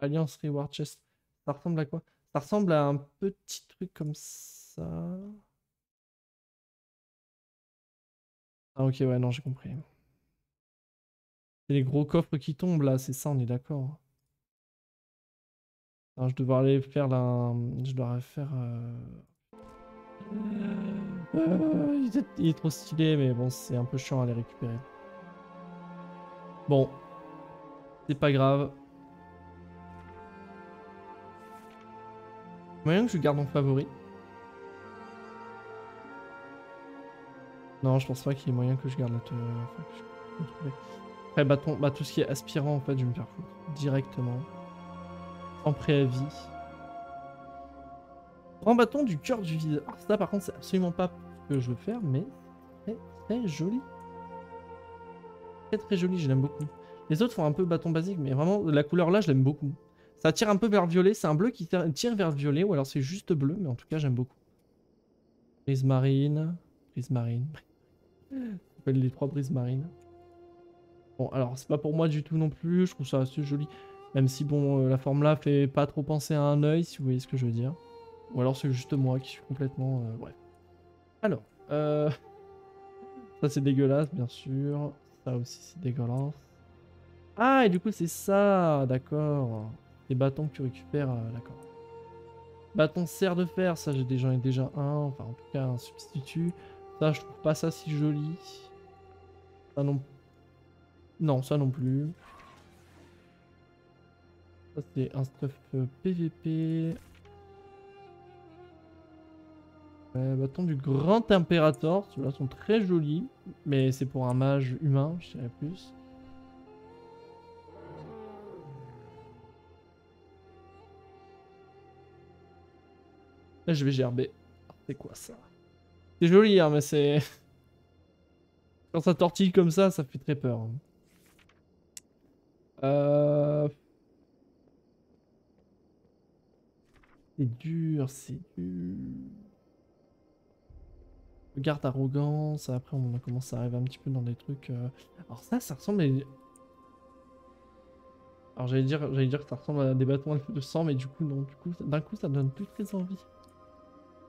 Alliance Reward Chest. Ça ressemble à quoi? Ça ressemble à un petit truc comme ça. Ah ok, ouais, non, j'ai compris. C'est les gros coffres qui tombent là, c'est ça, on est d'accord. Je devrais aller faire la... Je devrais faire... euh, euh, il, est, il est trop stylé, mais bon, c'est un peu chiant à les récupérer. Bon. C'est pas grave. Moyen que je garde en favori. Non, je pense pas qu'il y ait moyen que je garde la enfin, que je-. Après, bâton, bah, tout ce qui est aspirant, en fait, je vais me faire foutre directement. Sans préavis. Grand bâton du cœur du vide. Alors, ça, par contre, c'est absolument pas ce que je veux faire, mais c'est très joli. Très très joli, je l'aime beaucoup. Les autres font un peu bâton basique, mais vraiment, la couleur là, je l'aime beaucoup. Ça tire un peu vers le violet. C'est un bleu qui tire vers le violet, ou alors c'est juste bleu, mais en tout cas, j'aime beaucoup. Brise marine. Brise marine. S'appelle les trois brises marines. Bon, alors, c'est pas pour moi du tout non plus. Je trouve ça assez joli. Même si, bon, euh, la forme là fait pas trop penser à un œil, si vous voyez ce que je veux dire. Ou alors c'est juste moi qui suis complètement... euh, bref. Alors, euh... ça c'est dégueulasse, bien sûr. Ça aussi c'est dégueulasse. Ah, et du coup c'est ça, d'accord. Les bâtons que tu récupères, euh, d'accord. Bâton serre de fer, ça j'ai déjà, déjà un, enfin en tout cas un substitut. Ça je trouve pas ça si joli. Ça non... Non, ça non plus. Ça c'est un stuff euh, PVP. Ouais, bâton du grand impérator, ceux-là sont très jolis, mais c'est pour un mage humain, je dirais plus. Là, je vais gerber. C'est quoi ça? C'est joli, hein, mais c'est... Quand ça tortille comme ça, ça fait très peur. hein. Euh... C'est dur, c'est dur. Regarde arrogance, après on commence à arriver un petit peu dans des trucs... euh, Alors ça, ça ressemble à... Alors j'allais dire, j'allais dire que ça ressemble à des bâtons de sang, mais du coup non, du coup, d'un coup ça donne plus très envie.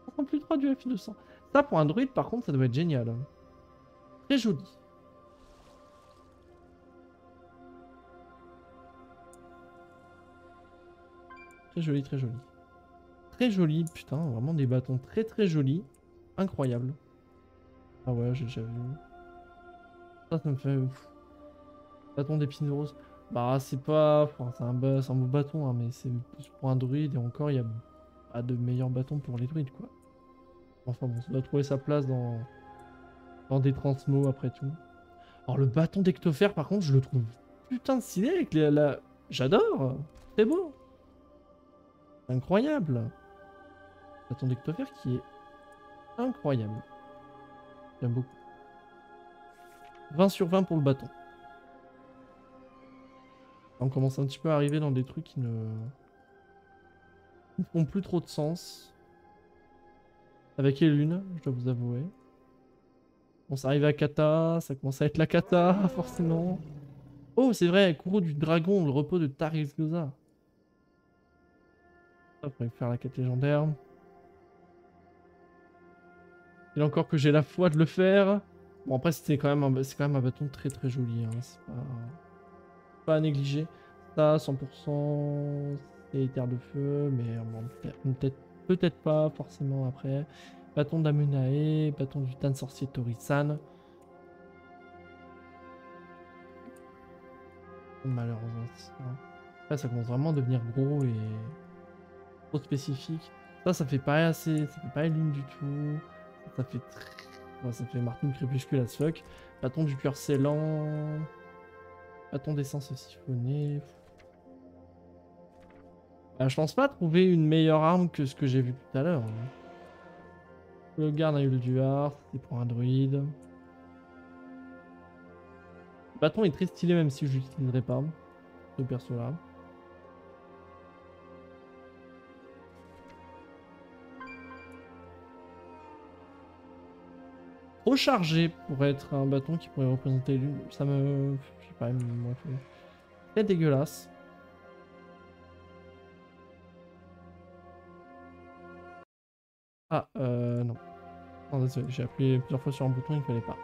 Ressemble plus trop à du F de sang. Ça pour un druide par contre ça doit être génial. hein. Très joli. Très joli, très joli. Très joli, putain, vraiment des bâtons très très jolis. Incroyable. Ah ouais, j'ai déjà vu. Ça, ça me fait... Bâton d'épines roses. Bah, c'est pas... c'est un, c'est un beau bâton, hein, mais c'est plus pour un druide, et encore, il y a pas de meilleur bâton pour les druides, quoi. Enfin bon, ça doit trouver sa place dans... Dans des transmos, après tout. Alors, le bâton d'Ectofer, par contre, je le trouve putain de stylé avec les- la... J'adore Très beau C'est incroyable Bâton d'Ectofer qui est incroyable. J'aime beaucoup. 20 sur 20 pour le bâton. On commence un petit peu à arriver dans des trucs qui ne, qui ne font plus trop de sens. Avec Elune, je dois vous avouer. On s'arrive à Kata, ça commence à être la Kata, forcément. Oh, c'est vrai, courroux du dragon, le repos de Taris Goza. Ça, faudrait faire la quête légendaire. Il encore que j'ai la foi de le faire. Bon, après, c'était quand même un, c'est quand même un bâton très très joli. Hein. C'est pas, pas à négliger. Ça, 100%, c'est terre de feu, mais peut-être peut-être pas forcément après. Bâton d'Amunae, bâton du Tan sorcier Torisan. Malheureusement, ça. Ça commence vraiment à devenir gros et trop spécifique. Ça, ça fait pas assez, ça fait pas lune du tout. Ça fait Martin Crépuscule as fuck. Bâton du cœur scellant. Bâton d'essence siphonné. Bah, je pense pas trouver une meilleure arme que ce que j'ai vu tout à l'heure. hein. Le garde a eu le duard, c'est pour un druide. Le bâton est très stylé même si je l'utiliserai pas. Ce perso là. Trop chargé pour être un bâton qui pourrait représenter l'une. Ça me. Je sais pas, très dégueulasse. Ah, euh, non. Désolé, j'ai appuyé plusieurs fois sur un bouton, il fallait pas.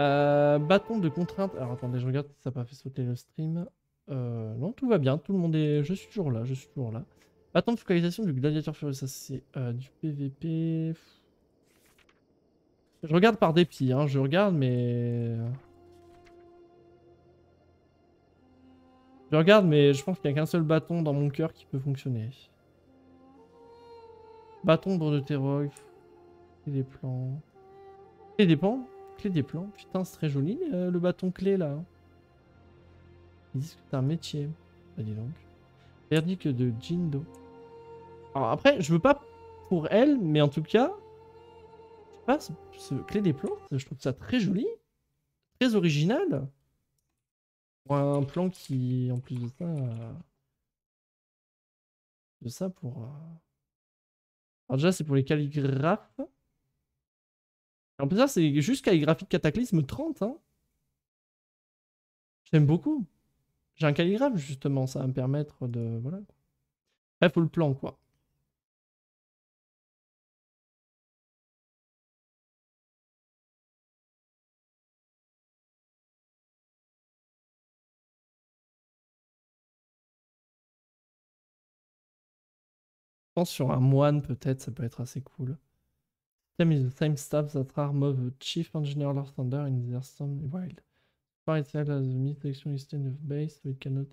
Euh, bâton de contrainte. Alors attendez, je regarde si ça n'a pas fait sauter le stream. Euh, non, tout va bien, tout le monde est. Je suis toujours là, je suis toujours là. Bâton de focalisation du gladiateur furieux, ça c'est du PVP. Je regarde par dépit, hein, je regarde, mais. Je regarde, mais je pense qu'il n'y a qu'un seul bâton dans mon cœur qui peut fonctionner. Bâton de Terrog. Clé des plans. Clé des plans? Clé des plans? Putain, c'est très joli euh, le bâton clé là. Ils disent que c'est un métier. Bah dis donc. Verdict de Jindo. Alors après, je veux pas pour elle, mais en tout cas, pas, ce, clé des plans, je trouve ça très joli. Très original. Un plan qui, en plus de ça, de ça pour. euh, Alors déjà, c'est pour les calligraphes. En plus, ça, c'est juste calligraphie de cataclysme 30. Hein. J'aime beaucoup. J'ai un calligraphe, justement, ça va me permettre de... Voilà. Bref, faut le plan, quoi. Pense sur un moine, peut-être, ça peut être assez cool. Time is the same staff that arm of the Chief Engineer Lord Thunder in the Storm Wild. Far itself as midsection instead of base, so cannot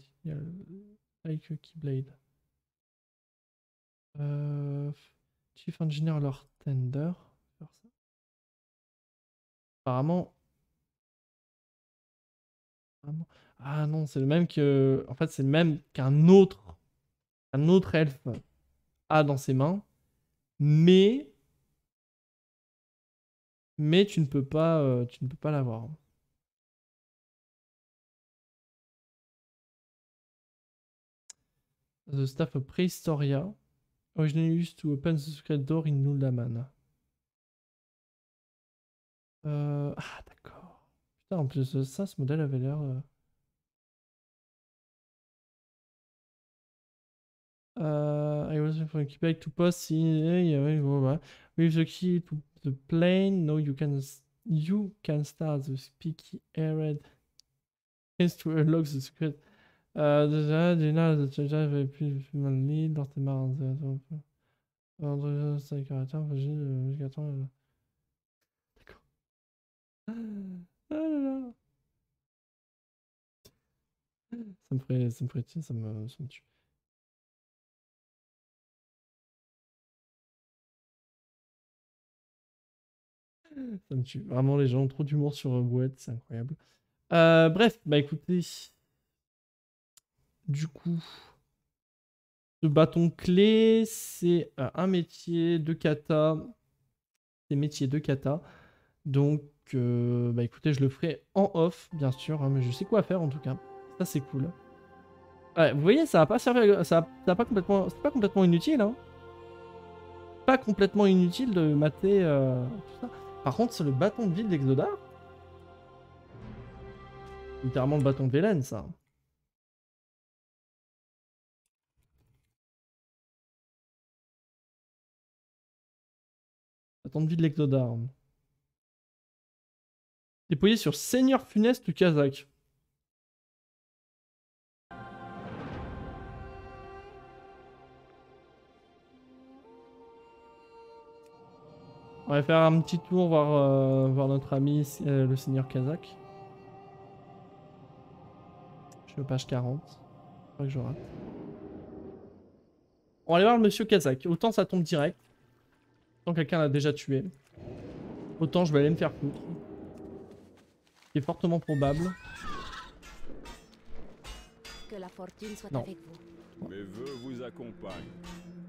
like a Keyblade. Euh, Chief Engineer faire ça. Apparemment. Apparemment- Ah non, c'est le même que. En fait, c'est le même qu'un autre. Un autre elfe a dans ses mains. Mais. Mais tu ne peux pas. euh, tu ne peux pas l'avoir. The staff of Prehistoria. Originally used to open the secret door in Nuldaman. Euh... Ah, d'accord. Putain, en plus ça, ce modèle avait l'air. euh, Uh, I was from Quebec to post blah. with the key to the plane. Now you can you can start the speaky aired is to unlock the secret. Uh, the temps. euh. D'accord. Ah là là. Ça me ferait, ça ça me tue. Ça me tue. Vraiment, les gens ont trop d'humour sur Boîte, c'est incroyable. Euh, bref, bah écoutez. Du coup, ce bâton clé, c'est euh, un métier de kata. C'est métier de kata. Donc, euh, bah écoutez, je le ferai en off, bien sûr, hein, mais je sais quoi faire en tout cas. Ça, c'est cool. Vous voyez, ça va pas servir, à- ça, pas complètement, c'est pas complètement inutile, hein. Pas complètement inutile de mater tout ça. Par contre, c'est le bâton de ville d'Exodar. Littéralement le bâton de Vélène, ça. Bâton de ville d'Exodar. Déployé sur Seigneur Funeste Kazakh. On va faire un petit tour voir, euh, voir notre ami euh, le seigneur Kazakh. Je suis au page 40. Pas que je rate. On va aller voir le monsieur Kazakh. Autant ça tombe direct. Autant quelqu'un l'a déjà tué. Autant je vais aller me faire foutre. Ce qui est fortement probable. Que la fortune soit Non. avec vous. Mes voeux vous accompagnent.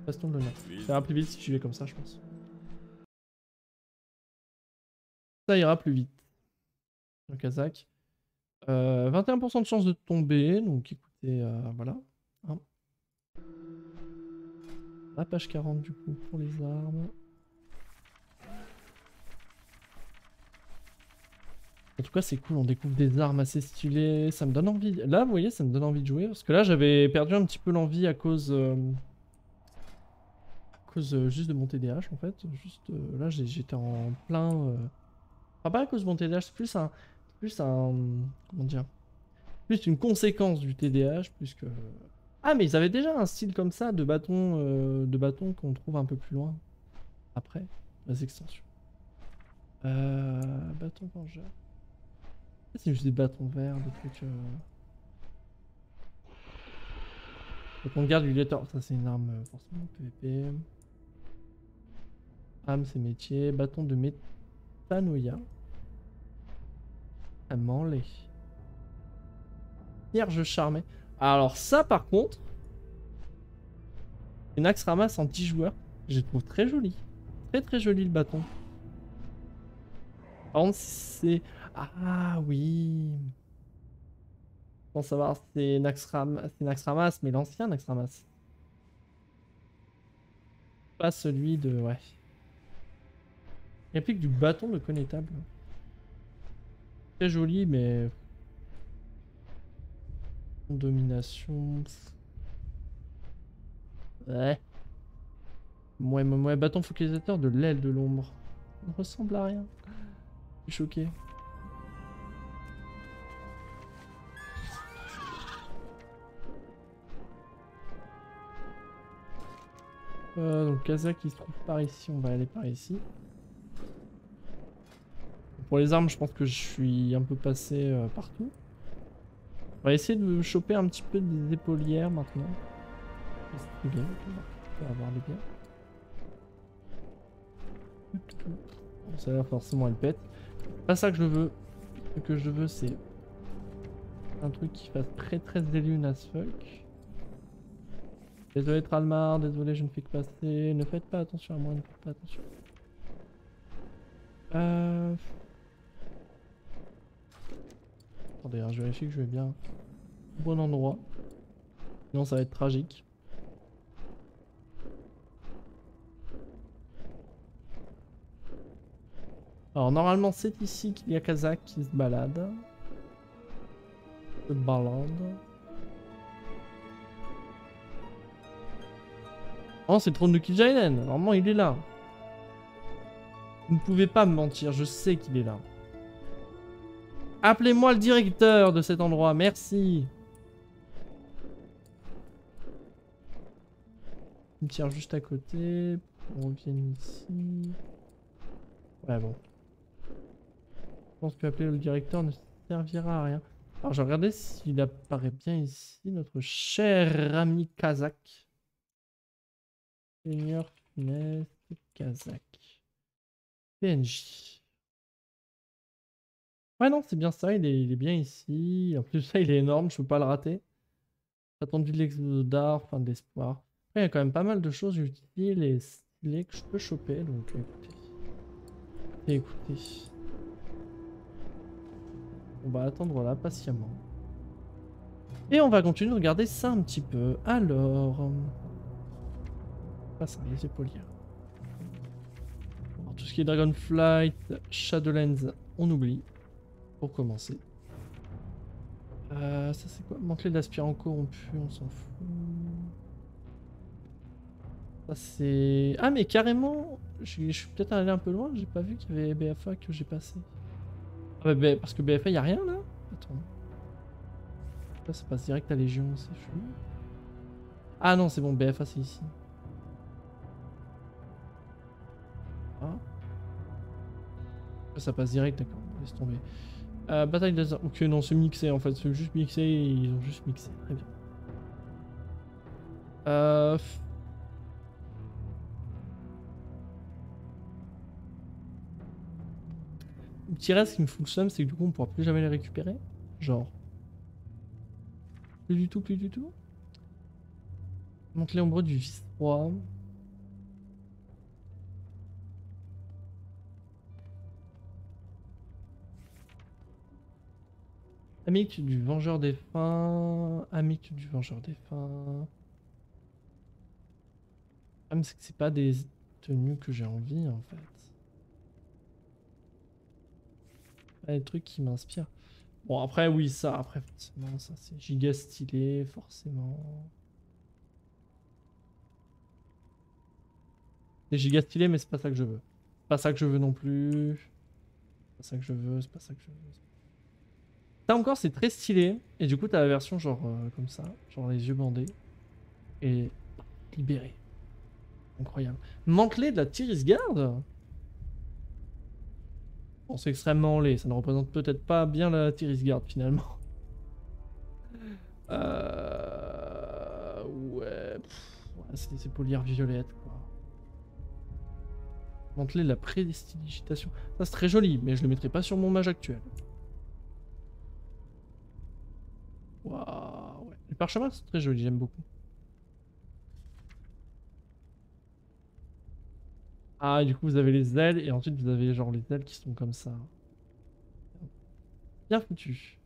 Restons de l'honneur. Ça ira plus vite si tu es comme ça, je pense. Ça ira plus vite. Le Kazakh. Euh, 21% de chance de tomber, donc écoutez, euh, voilà. Hein. La page 40 du coup pour les armes. En tout cas, c'est cool, on découvre des armes assez stylées. Ça me donne envie. Là, vous voyez, ça me donne envie de jouer. Parce que là, j'avais perdu un petit peu l'envie à cause. euh, à cause euh, juste de mon TDAH en fait. Juste euh, là j'étais en plein. Pas à cause de mon TDAH, c'est plus un. Plus un. Comment dire Plus une conséquence du TDAH, plus que. Ah, mais ils avaient déjà un style comme ça de bâton, euh, de bâton qu'on trouve un peu plus loin. Après, les extensions. Euh, bâton vengeur. C'est juste des bâtons verts, des trucs. Euh... Bâton de garde du ça c'est une arme euh, forcément PVP. Âme c'est métier. Bâton de métanoïa. Un manlé. Vierge charmée. Alors ça par contre, une axe ramasse en 10 joueurs. Je trouve très joli. Très très joli le bâton. Par contre c'est... Ah oui. Je savoir c'est une axe ram... ramasse, mais l'ancien axe ramasse. Pas celui de... Ouais. Réplique du bâton de connétable. Très joli, mais... Domination... Ouais. Ouais, ouais, ouais, bâton focalisateur de l'aile de l'ombre. Ne ressemble à rien. Je suis choqué. Euh, donc Kazakh qui se trouve par ici, on va aller par ici. Pour les armes, je pense que je suis un peu passé euh, partout. On va essayer de choper un petit peu des épaulières maintenant. C'est bien, on va avoir biens. Ça a l'air forcément elle pète. Pas ça que je veux. Ce que je veux c'est un truc qui fasse très très délune as fuck. Désolé Tralmar, désolé je ne fais que passer. Ne faites pas attention à moi, ne faites pas attention. Euh... Attendez, hein, je vérifie que je vais bien au bon endroit. Sinon ça va être tragique. Alors normalement c'est ici qu'il y a Kazakh qui se balade. Se balade. Oh c'est le trône de Kil'jaeden, normalement il est là. Vous ne pouvez pas me mentir, je sais qu'il est là. Appelez-moi le directeur de cet endroit, merci. Il me tire juste à côté. On revient ici. Ouais bon. Je pense qu'appeler le directeur ne servira à rien. Alors je vais regarder s'il apparaît bien ici, notre cher ami Kazakh. Seigneur Funeste Kazakh. PNJ. Ouais non, c'est bien ça, il est, bien ici. En plus ça, il est énorme, je peux pas le rater. Attendu de l'exode d'art, fin d'espoir. il y a quand même pas mal de choses utiles et stylées que je peux choper, donc écoutez. Écoutez. On va attendre là patiemment. Et on va continuer de regarder ça un petit peu. Alors... Pas ça, les épaulières. Alors, tout ce qui est Dragonflight, Shadowlands, on oublie. Pour commencer. Euh, ça c'est quoi? Mantelet d'aspirant corrompu, on s'en fout. Ça c'est... Ah mais carrément Je suis peut-être allé un peu loin, j'ai pas vu qu'il y avait BFA que j'ai passé. Ah bah, parce que BFA, y a rien là? Attends. Là, ça passe direct à Légion, c'est fou. Ah non, c'est bon, BFA, c'est ici. Ah. Ça passe direct, d'accord, laisse tomber. Euh, bataille de... Ok, non, c'est mixé en fait, c'est juste mixé, ils ont juste mixé, très bien. Euh... petit reste qui me fonctionne, c'est que du coup on pourra plus jamais les récupérer. Genre. Plus du tout, plus du tout. Monte-les ombreux du vice 3. Amique du Vengeur des Fins. Amique du Vengeur des Fins. Ah, c'est c'est pas des tenues que j'ai envie en fait. des trucs qui m'inspirent. Bon, après, oui, ça, après, forcément, ça, c'est giga stylé, forcément. C'est giga stylé, mais c'est pas ça que je veux. Pas ça que je veux non plus. C'est pas ça que je veux, c'est pas ça que je veux. Encore, c'est très stylé. Et du coup, t'as la version genre euh, comme ça, genre les yeux bandés. Et libéré. Incroyable. Mantelet de la Tiris Garde Bon, c'est extrêmement laid, ça ne représente peut-être pas bien la Garde finalement. Euh... Ouais, c'est des épaulières violettes quoi. Manteler la prédestigitation. Ça c'est très joli, mais je le mettrai pas sur mon mage actuel. Le parchemin c'est très joli, j'aime beaucoup. Ah, du coup, vous avez les ailes, et ensuite vous avez genre les ailes qui sont comme ça. Bien foutu.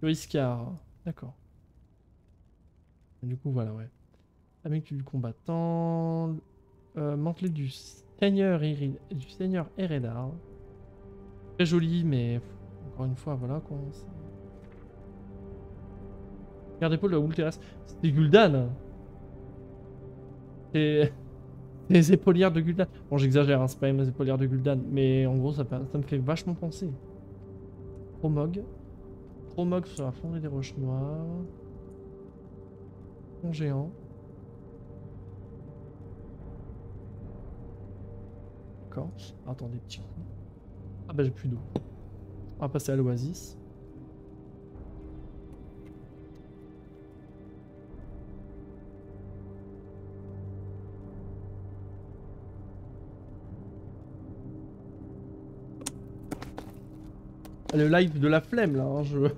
Riscar, d'accord. Du coup, voilà, ouais. Avec du combattant. Euh, mantelet du Seigneur, du Seigneur Eredar. Très joli, mais encore une fois, voilà quoi. Garde épaule de la terrestre. C'était Gul'dan. Et. Les épaulières de Gul'dan. Bon, j'exagère, hein, c'est pas les épaulières de Gul'dan, mais en gros, ça, me fait vachement penser. Promog. Promog sur la fondée des roches noires. Pont géant. D'accord. Attendez, petit coup. Ah bah j'ai plus d'eau. On va passer à l'oasis. Le live de la flemme là, hein, je...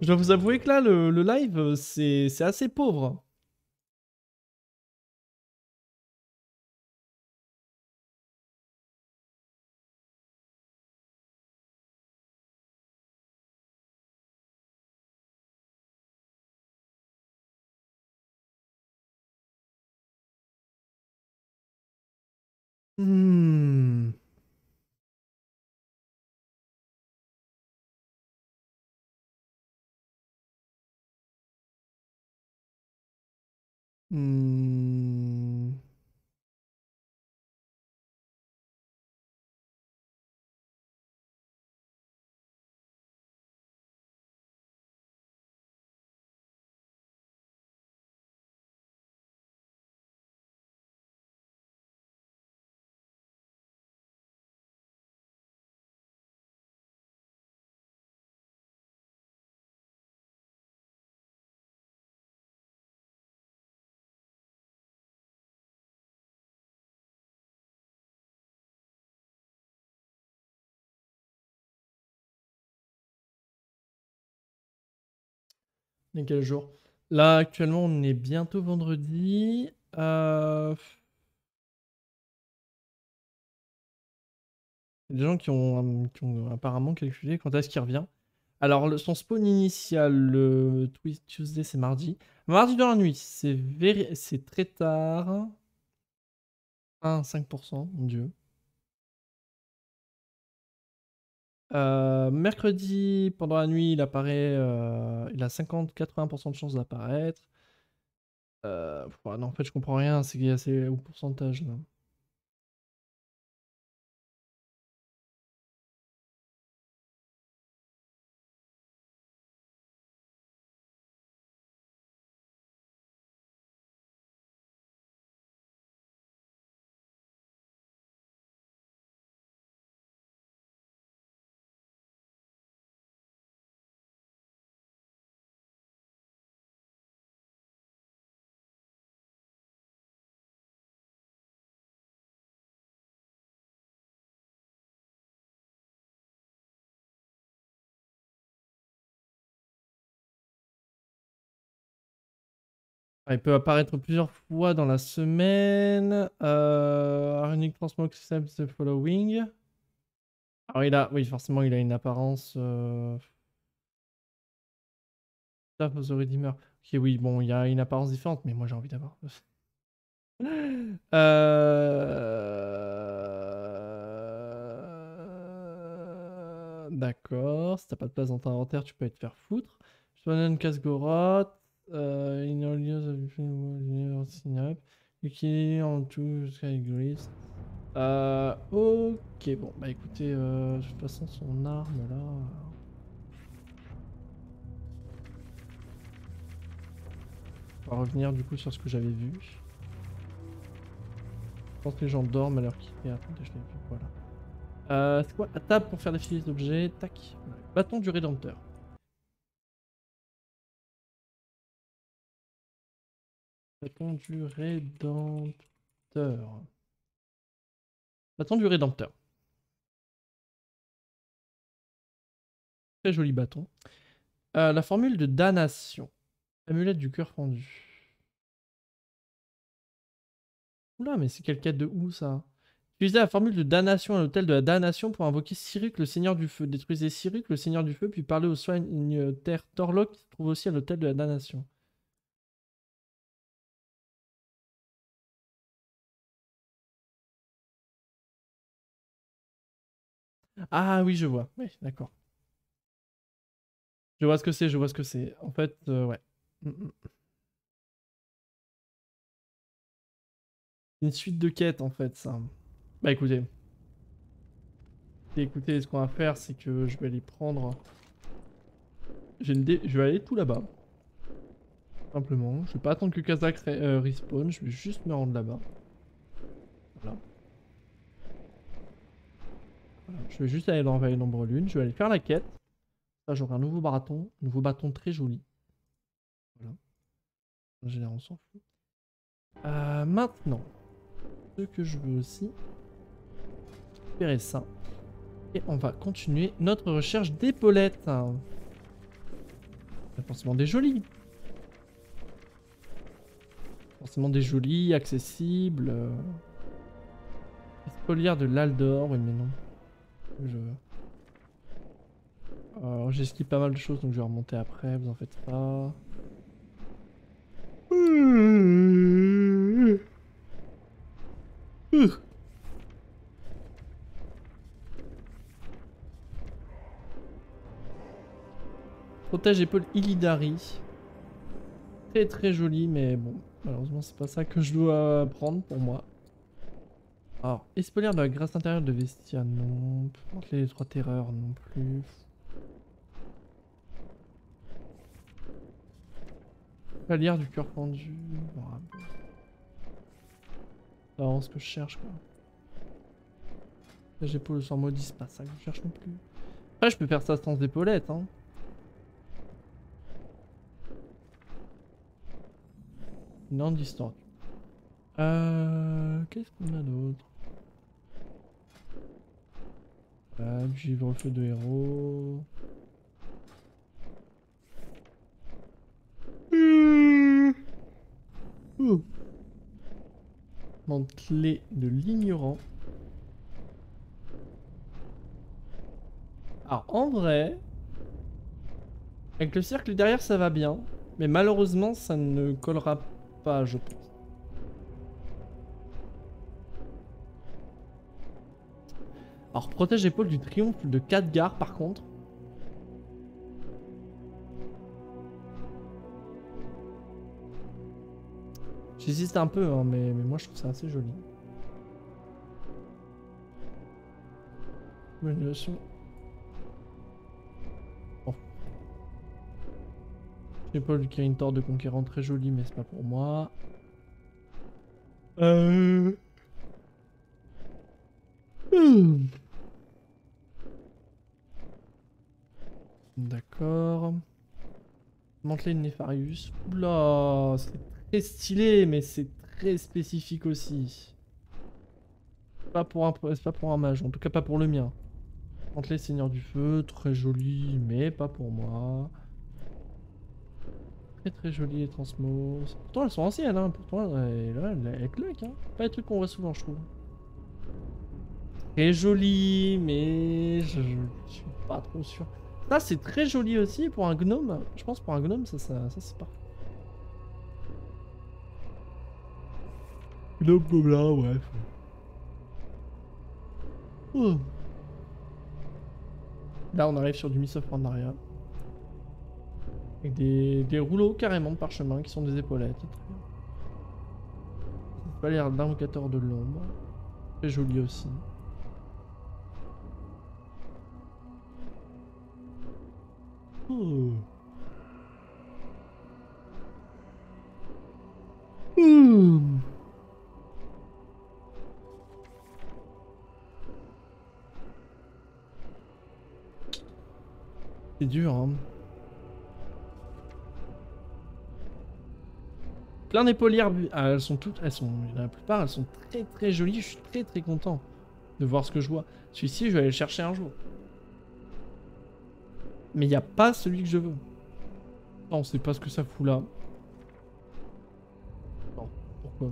Je dois vous avouer que là, le, le live, euh, c'est c'est assez pauvre. Quel jour? Là, actuellement, on est bientôt vendredi. Euh... Il a des gens qui ont, euh, qui ont apparemment calculé quand est-ce qu'il revient. Alors, son spawn initial, le Tuesday, c'est mardi. Mardi dans la nuit, c'est c'est très tard. 1, 5%, mon dieu. Euh, mercredi, pendant la nuit, il apparaît. euh, il a 50-80% de chance d'apparaître. Euh, non, en fait, je comprends rien. C'est qu'il y a ces au pourcentage là. Ah, il peut apparaître plusieurs fois dans la semaine. Euh, unique transmog the following. Alors il a, oui, forcément, il a une apparence. Euh... Staff the. Ok, oui, bon, il a une apparence différente, mais moi j'ai envie d'avoir. Euh... D'accord. Si t'as pas de place dans ton inventaire, tu peux te faire foutre. Casgoroth. Euh, Inolios of Synap. Yuki en tout Sky Gris. Euh, ok, bon, bah écoutez, euh, de toute façon, son arme là. euh, On va revenir du coup sur ce que j'avais vu. Je pense que les gens dorment à l'heure qu'il est. Attendez, je l'ai vu, voilà. Euh, c'est quoi? La table pour faire défiler les objets. Tac. Bâton du rédempteur. Bâton du rédempteur. Bâton du rédempteur. Très joli bâton. Euh, la formule de damnation. Amulette du cœur fendu. Oula, mais c'est quelle quête de où ça Utilisez la formule de damnation à l'hôtel de la damnation pour invoquer Cyric, le seigneur du feu. Détruisez Cyric, le seigneur du feu, puis parlez au soigne terre Torlock qui se trouve aussi à l'hôtel de la damnation. Ah oui, je vois. Oui, d'accord. Je vois ce que c'est, je vois ce que c'est. En fait, euh, ouais. Mm, mm. Une suite de quêtes, en fait, ça. Bah écoutez. Écoutez, ce qu'on va faire, c'est que je vais aller prendre... Je vais aller tout là-bas. Simplement. Je vais pas attendre que Kazakh euh, respawn, je vais juste me rendre là-bas. Voilà. Je vais juste aller dans Vallée Lune. Je vais aller faire la quête. Ça, j'aurai un nouveau bâton. Nouveau bâton très joli. Voilà. En général, on s'en fout. Euh, maintenant, ce que je veux aussi, récupérer ça. Et on va continuer notre recherche d'épaulettes. Forcément des jolies. Forcément des jolies, accessibles. euh. Spolière de l'Aldor, oui mais non. Alors j'ai skip pas mal de choses donc je vais remonter après, vous en faites pas. Protège épaule Illidari. Très très joli, mais bon, malheureusement c'est pas ça que je dois prendre pour moi. Alors, Espolière de la grâce intérieure de Vestia, non. Les trois terreurs, non plus. Palière du cœur pendu. C'est vraiment ce que je cherche quoi. J'ai pas le sang maudit, c'est pas ça que je cherche non plus. Après, je peux faire ça sans épaulette, hein. Non distordu. Euh, Qu'est-ce qu'on a d'autre du givre feu de héros. Ouh. Mantelet de l'ignorant. Alors en vrai, avec le cercle derrière ça va bien, mais malheureusement ça ne collera pas je pense. Alors protège épaule du triomphe de Khadgar par contre. J'hésite un peu hein, mais, mais moi je trouve ça assez joli. Modulation. Bon. Épaule du Kirin-Tor de conquérant très joli mais c'est pas pour moi. Euh... Hmm. D'accord. Mantelet Nefarius. Oula, c'est très stylé, mais c'est très spécifique aussi. Pas pour un, pas pour un mage, en tout cas pas pour le mien. Mantelet Seigneur du Feu, très joli, mais pas pour moi. Très très joli les transmos. Pourtant elles sont anciennes, hein. Pourtant elles, elles, elles claquent, hein. Pas des trucs qu'on voit souvent, je trouve. Très joli, mais je, je suis pas trop sûr. Ça c'est très joli aussi pour un gnome. Je pense pour un gnome ça, ça, ça c'est parfait. Gnome gobelin, bref. Oh. Là on arrive sur du Miss of Pandaria. Avec des, des rouleaux carrément de parchemin qui sont des épaulettes. Pas l'air d'invocateur de l'ombre. Très joli aussi. Hmm. C'est dur, hein. Plein d'épaulières. ah, elles sont toutes. Elles sont. La plupart, elles sont très très jolies. Je suis très très content de voir ce que je vois. Celui-ci, je vais aller le chercher un jour. Mais il n'y a pas celui que je veux. Non, on sait pas ce que ça fout là. Pourquoi?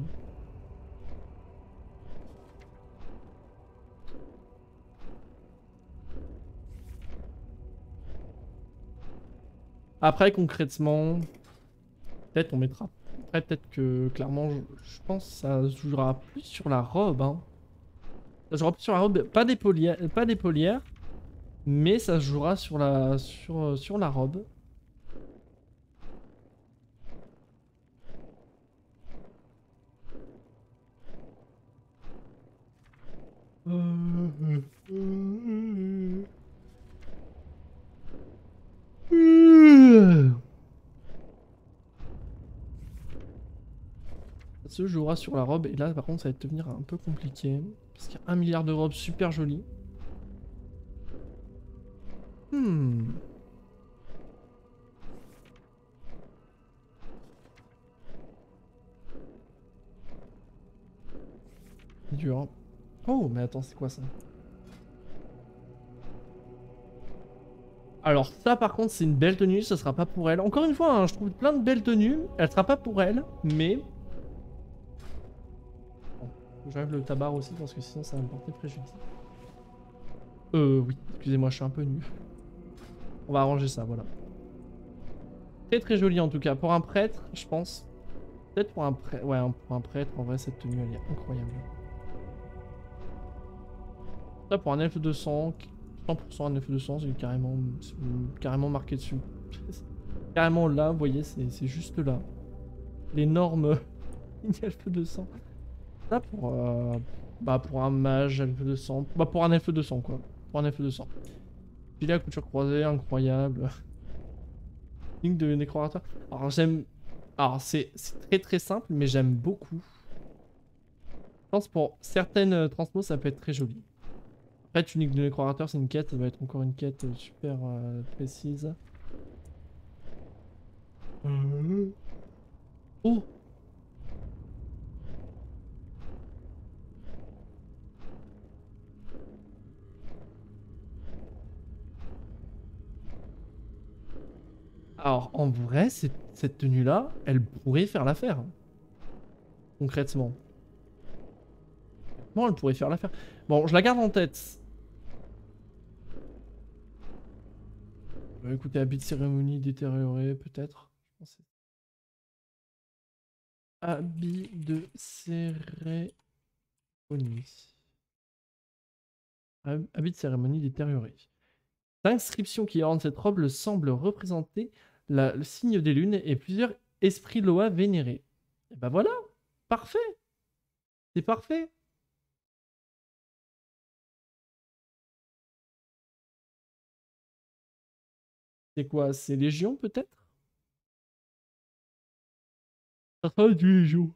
Après, concrètement, peut-être on mettra. Après, peut-être que clairement, je, je pense que ça jouera plus sur la robe. Hein. Ça jouera plus sur la robe, pas d'épaulière, pas d'épaulière, mais ça se jouera sur la sur, euh, sur la robe. Ça se jouera sur la robe et là par contre ça va devenir un peu compliqué parce qu'il y a un milliard de robes super jolies. Hmm. Dur. hein. Oh, mais attends, c'est quoi ça Alors ça par contre c'est une belle tenue, ça sera pas pour elle. Encore une fois, hein, je trouve plein de belles tenues, elle sera pas pour elle, mais... Bon, j'enlève le tabac aussi parce que sinon ça va me porter préjudice. Euh oui, excusez-moi, je suis un peu nu. On va arranger ça, voilà. Très très joli en tout cas. Pour un prêtre, je pense. Peut-être pour un prêtre. Ouais, pour un prêtre, en vrai, cette tenue elle est incroyable. Ça pour un elfe de sang, 100% un elfe de sang, c'est carrément, carrément marqué dessus. carrément là, vous voyez, c'est c'est juste là. L'énorme elfe de sang. Ça pour, euh, bah, pour un mage elfe de sang. Bah pour un elfe de sang quoi. Pour un elfe de sang. Filet à couture croisée, incroyable. Ligne de nécrorateur. Alors j'aime... Alors c'est très très simple, mais j'aime beaucoup. Je pense pour certaines euh, transmos, ça peut être très joli. Après, tunique de nécrorateur, c'est une quête, ça va être encore une quête euh, super euh, précise. Euh. Oh Alors, en vrai, cette tenue-là, elle pourrait faire l'affaire. Concrètement. Bon, elle pourrait faire l'affaire. Bon, je la garde en tête. Euh, écoutez, habit de cérémonie détérioré, peut-être. Habit de cérémonie. Hab- Habit de cérémonie détérioré. L'inscription qui orne cette robe semble représenter le signe des lunes et plusieurs esprits Loa vénérés. Et ben voilà, parfait. C'est parfait. C'est quoi C'est Légion peut-être? Ça sera du Légion.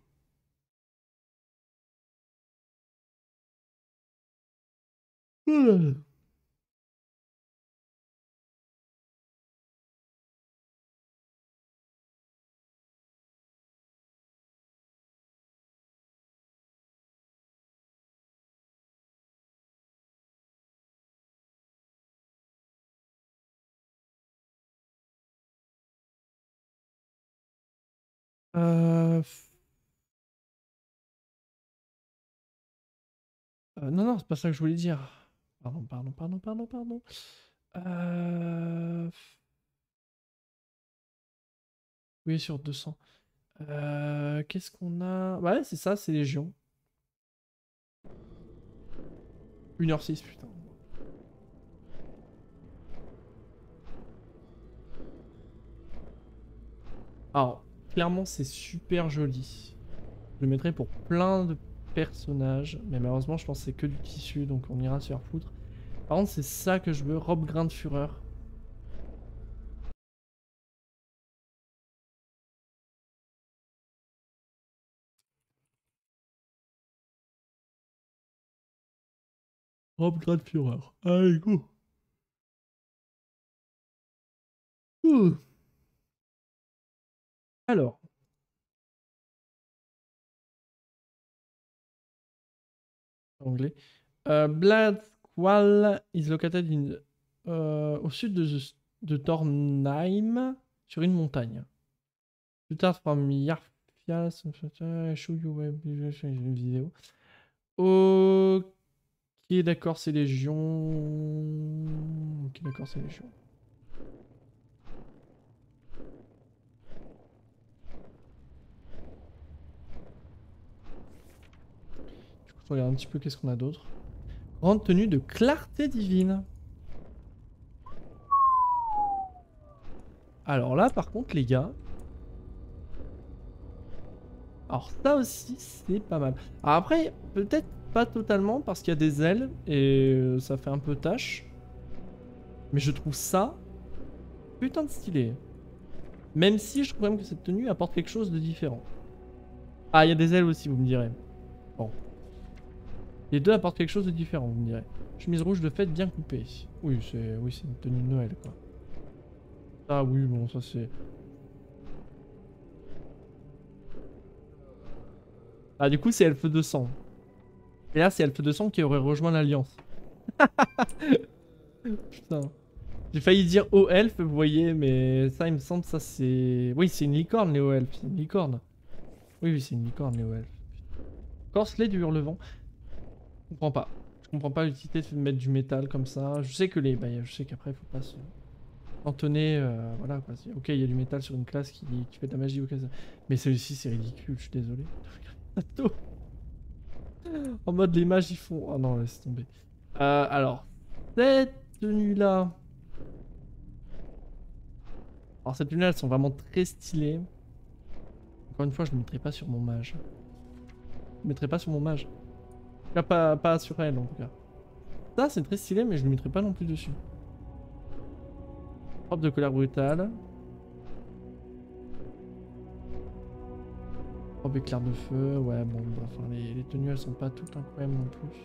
Euh... euh, non, non, c'est pas ça que je voulais dire. Pardon, pardon, pardon, pardon, pardon. Euh... Oui, sur 200. Euh, Qu'est-ce qu'on a? Ouais, c'est ça, c'est Légion. 1h06, putain. Alors, clairement, c'est super joli. Je le mettrai pour plein de personnages, mais malheureusement, je pense que c'est que du tissu, donc on ira se faire foutre. Par contre, c'est ça que je veux, robe grain de fureur. Robe grain de fureur. Allez, go Ouh. Alors. Anglais. Euh, Bladsquall is located in, euh, au sud de, de Tornheim, sur une montagne. Plus tard, from show you une vidéo. Ok, d'accord, c'est. Ok, d'accord, c'est Légion. Regarde un petit peu qu'est-ce qu'on a d'autre. Grande tenue de clarté divine. Alors là, par contre, les gars. Alors ça aussi, c'est pas mal. Alors après, peut-être pas totalement parce qu'il y a des ailes et euh, ça fait un peu tâche. Mais je trouve ça putain de stylé. Même si je trouve même que cette tenue apporte quelque chose de différent. Ah, il y a des ailes aussi, vous me direz. Bon. Les deux apportent quelque chose de différent, vous me direz. Chemise rouge de fête bien coupée. Oui, c'est oui, une tenue de Noël, quoi. Ah oui, bon, ça c'est... Ah, du coup, c'est Elfe 200. Et là, c'est Elfe 200 qui aurait rejoint l'Alliance. Putain. J'ai failli dire haut elfe, vous voyez, mais ça, il me semble, ça c'est. Oui, c'est une licorne, les hauts elfes. C'est une licorne. Oui, oui, c'est une licorne, les hauts elfes. Corselet du hurlevent. Je comprends pas. Je comprends pas l'utilité de mettre du métal comme ça. Je sais que les. Bah, je sais qu'après, faut pas se. Cantonner. euh, voilà Ok, il y a du métal sur une classe qui, fait de la magie. ok, ça- Mais celui-ci, c'est ridicule, je suis désolé. En mode, les mages, ils font. Oh non, laisse tomber. Euh, alors, cette tenue-là. Alors, cette tenue-là, elles sont vraiment très stylées. Encore une fois, je ne mettrai pas sur mon mage. Je ne mettrai pas sur mon mage. Cas, pas, pas sur elle, en tout cas. Ça, c'est très stylé, mais je ne le mettrai pas non plus dessus. Robe de colère brutale. Robe éclair de feu. Ouais, bon, bah, enfin, les, tenues, elles sont pas toutes incroyables non plus.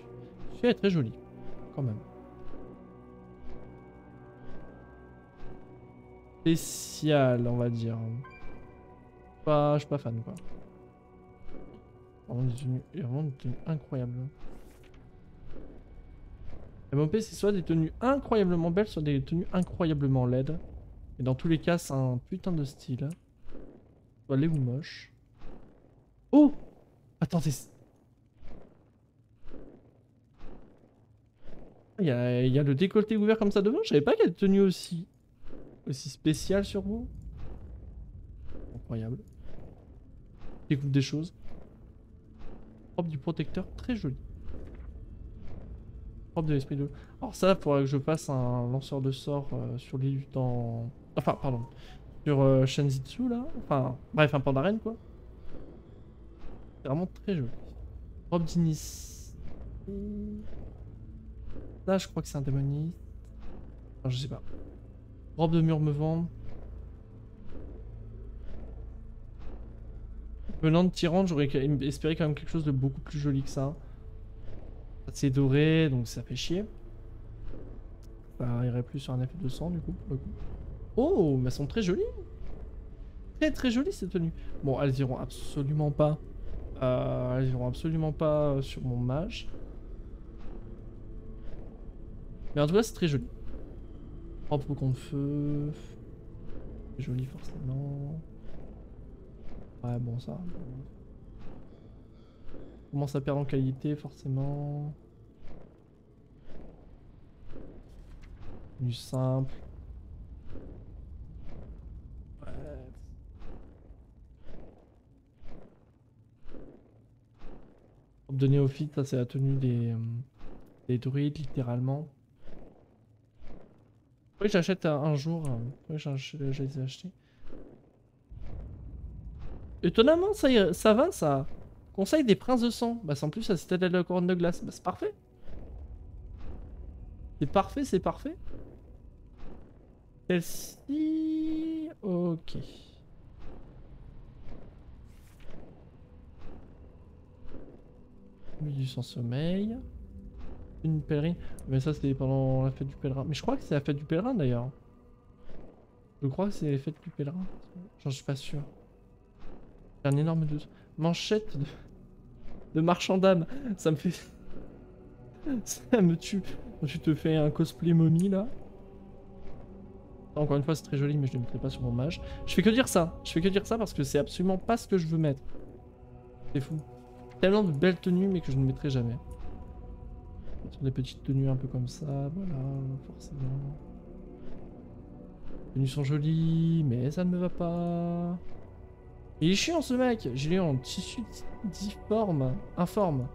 Si, elle est très jolie, quand même. Spécial, on va dire. Pas, je suis pas fan, quoi. Vraiment des tenues incroyables. MOP, c'est soit des tenues incroyablement belles, soit des tenues incroyablement laides. Et dans tous les cas, c'est un putain de style. Soit laid ou moche. Oh Attendez. Il y, a, il le décolleté ouvert comme ça devant. Je savais pas qu'il y a des tenues aussi, aussi spéciales sur vous. Incroyable. Découvre des choses. Robe du protecteur, très joli. Robe de l'esprit de... Alors ça, il faudrait que je fasse un lanceur de sort euh, sur l'île temps... Enfin, pardon. Sur euh, Shenjitsu, là. Enfin, bref, un pandarène, quoi. C'est vraiment très joli. Robe d'initié. Là, je crois que c'est un démoniste. Enfin, je sais pas. Robe de murmevant. Venant de Tyrande, j'aurais espéré quand même quelque chose de beaucoup plus joli que ça. C'est doré, donc ça fait chier. Ça irait plus sur un effet de sang, du coup, pour le coup. Oh, mais elles sont très jolies. Très très jolies ces tenues. Bon, elles iront absolument pas. euh, elles iront absolument pas euh, sur mon mage. Mais en tout cas, c'est très joli. Robe au de feu. Joli forcément. Ouais, bon, ça. Commence à perdre en qualité, forcément. Du simple. Ouais. De néophyte, ça c'est la tenue des, euh, des druides, littéralement. Oui, j'achète un, jour. Oui, j'ai les acheter. Étonnamment, ça, ça va, ça. Conseil des princes de sang. Bah, en plus la citadelle de la couronne de glace. Bah, c'est parfait. C'est parfait, c'est parfait. Celle-ci. Ok. Du sans sommeil. Une pèlerine. Mais ça, c'était pendant la fête du pèlerin. Mais je crois que c'est la fête du pèlerin d'ailleurs. Je crois que c'est la fête du pèlerin. J'en suis pas sûr. Un énorme doute. Manchette de, de marchand d'âme. Ça me fait. Ça me tue. Tu te fais un cosplay momie là. Encore une fois, c'est très joli, mais je ne le mettrai pas sur mon mage. Je fais que dire ça. Je fais que dire ça parce que c'est absolument pas ce que je veux mettre. C'est fou. Tellement de belles tenues, mais que je ne mettrai jamais. Sur des petites tenues un peu comme ça, voilà, forcément. Les tenues sont jolies, mais ça ne me va pas. Il est chiant ce mec Je l'ai en tissu difforme, informe.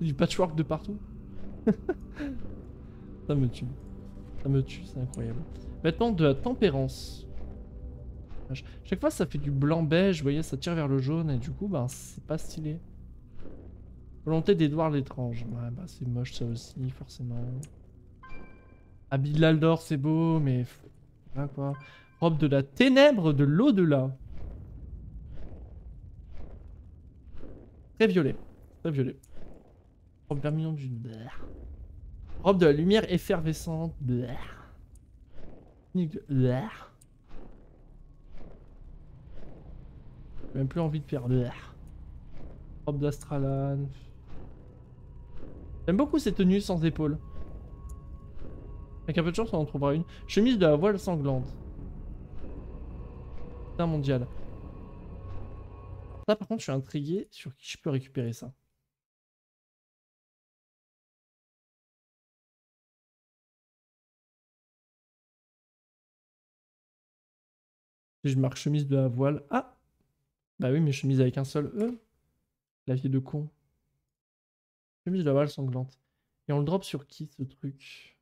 Du patchwork de partout. ça me tue. Ça me tue, c'est incroyable. Maintenant de la tempérance. Ch- Chaque fois ça fait du blanc beige, vous voyez, ça tire vers le jaune et du coup, ben c'est pas stylé. Volonté d'Edouard l'étrange. Ouais, bah c'est moche ça aussi, forcément. Habit de l'Aldor, c'est beau, mais. quoi. Robe de la ténèbre de l'au-delà. Très violet. Très violet. Robe vermillon du... Robe de la lumière effervescente. Même plus envie de faire... Robe d'Astralan. J'aime beaucoup ces tenues sans épaules. Avec un peu de chance, on en trouvera une. Chemise de la voile sanglante. Mondial. Ça, par contre, je suis intrigué sur qui je peux récupérer ça. Si je marque chemise de la voile. Ah Bah oui, mais chemise avec un seul E. La vie de con. Chemise de la voile sanglante. Et on le drop sur qui ce truc?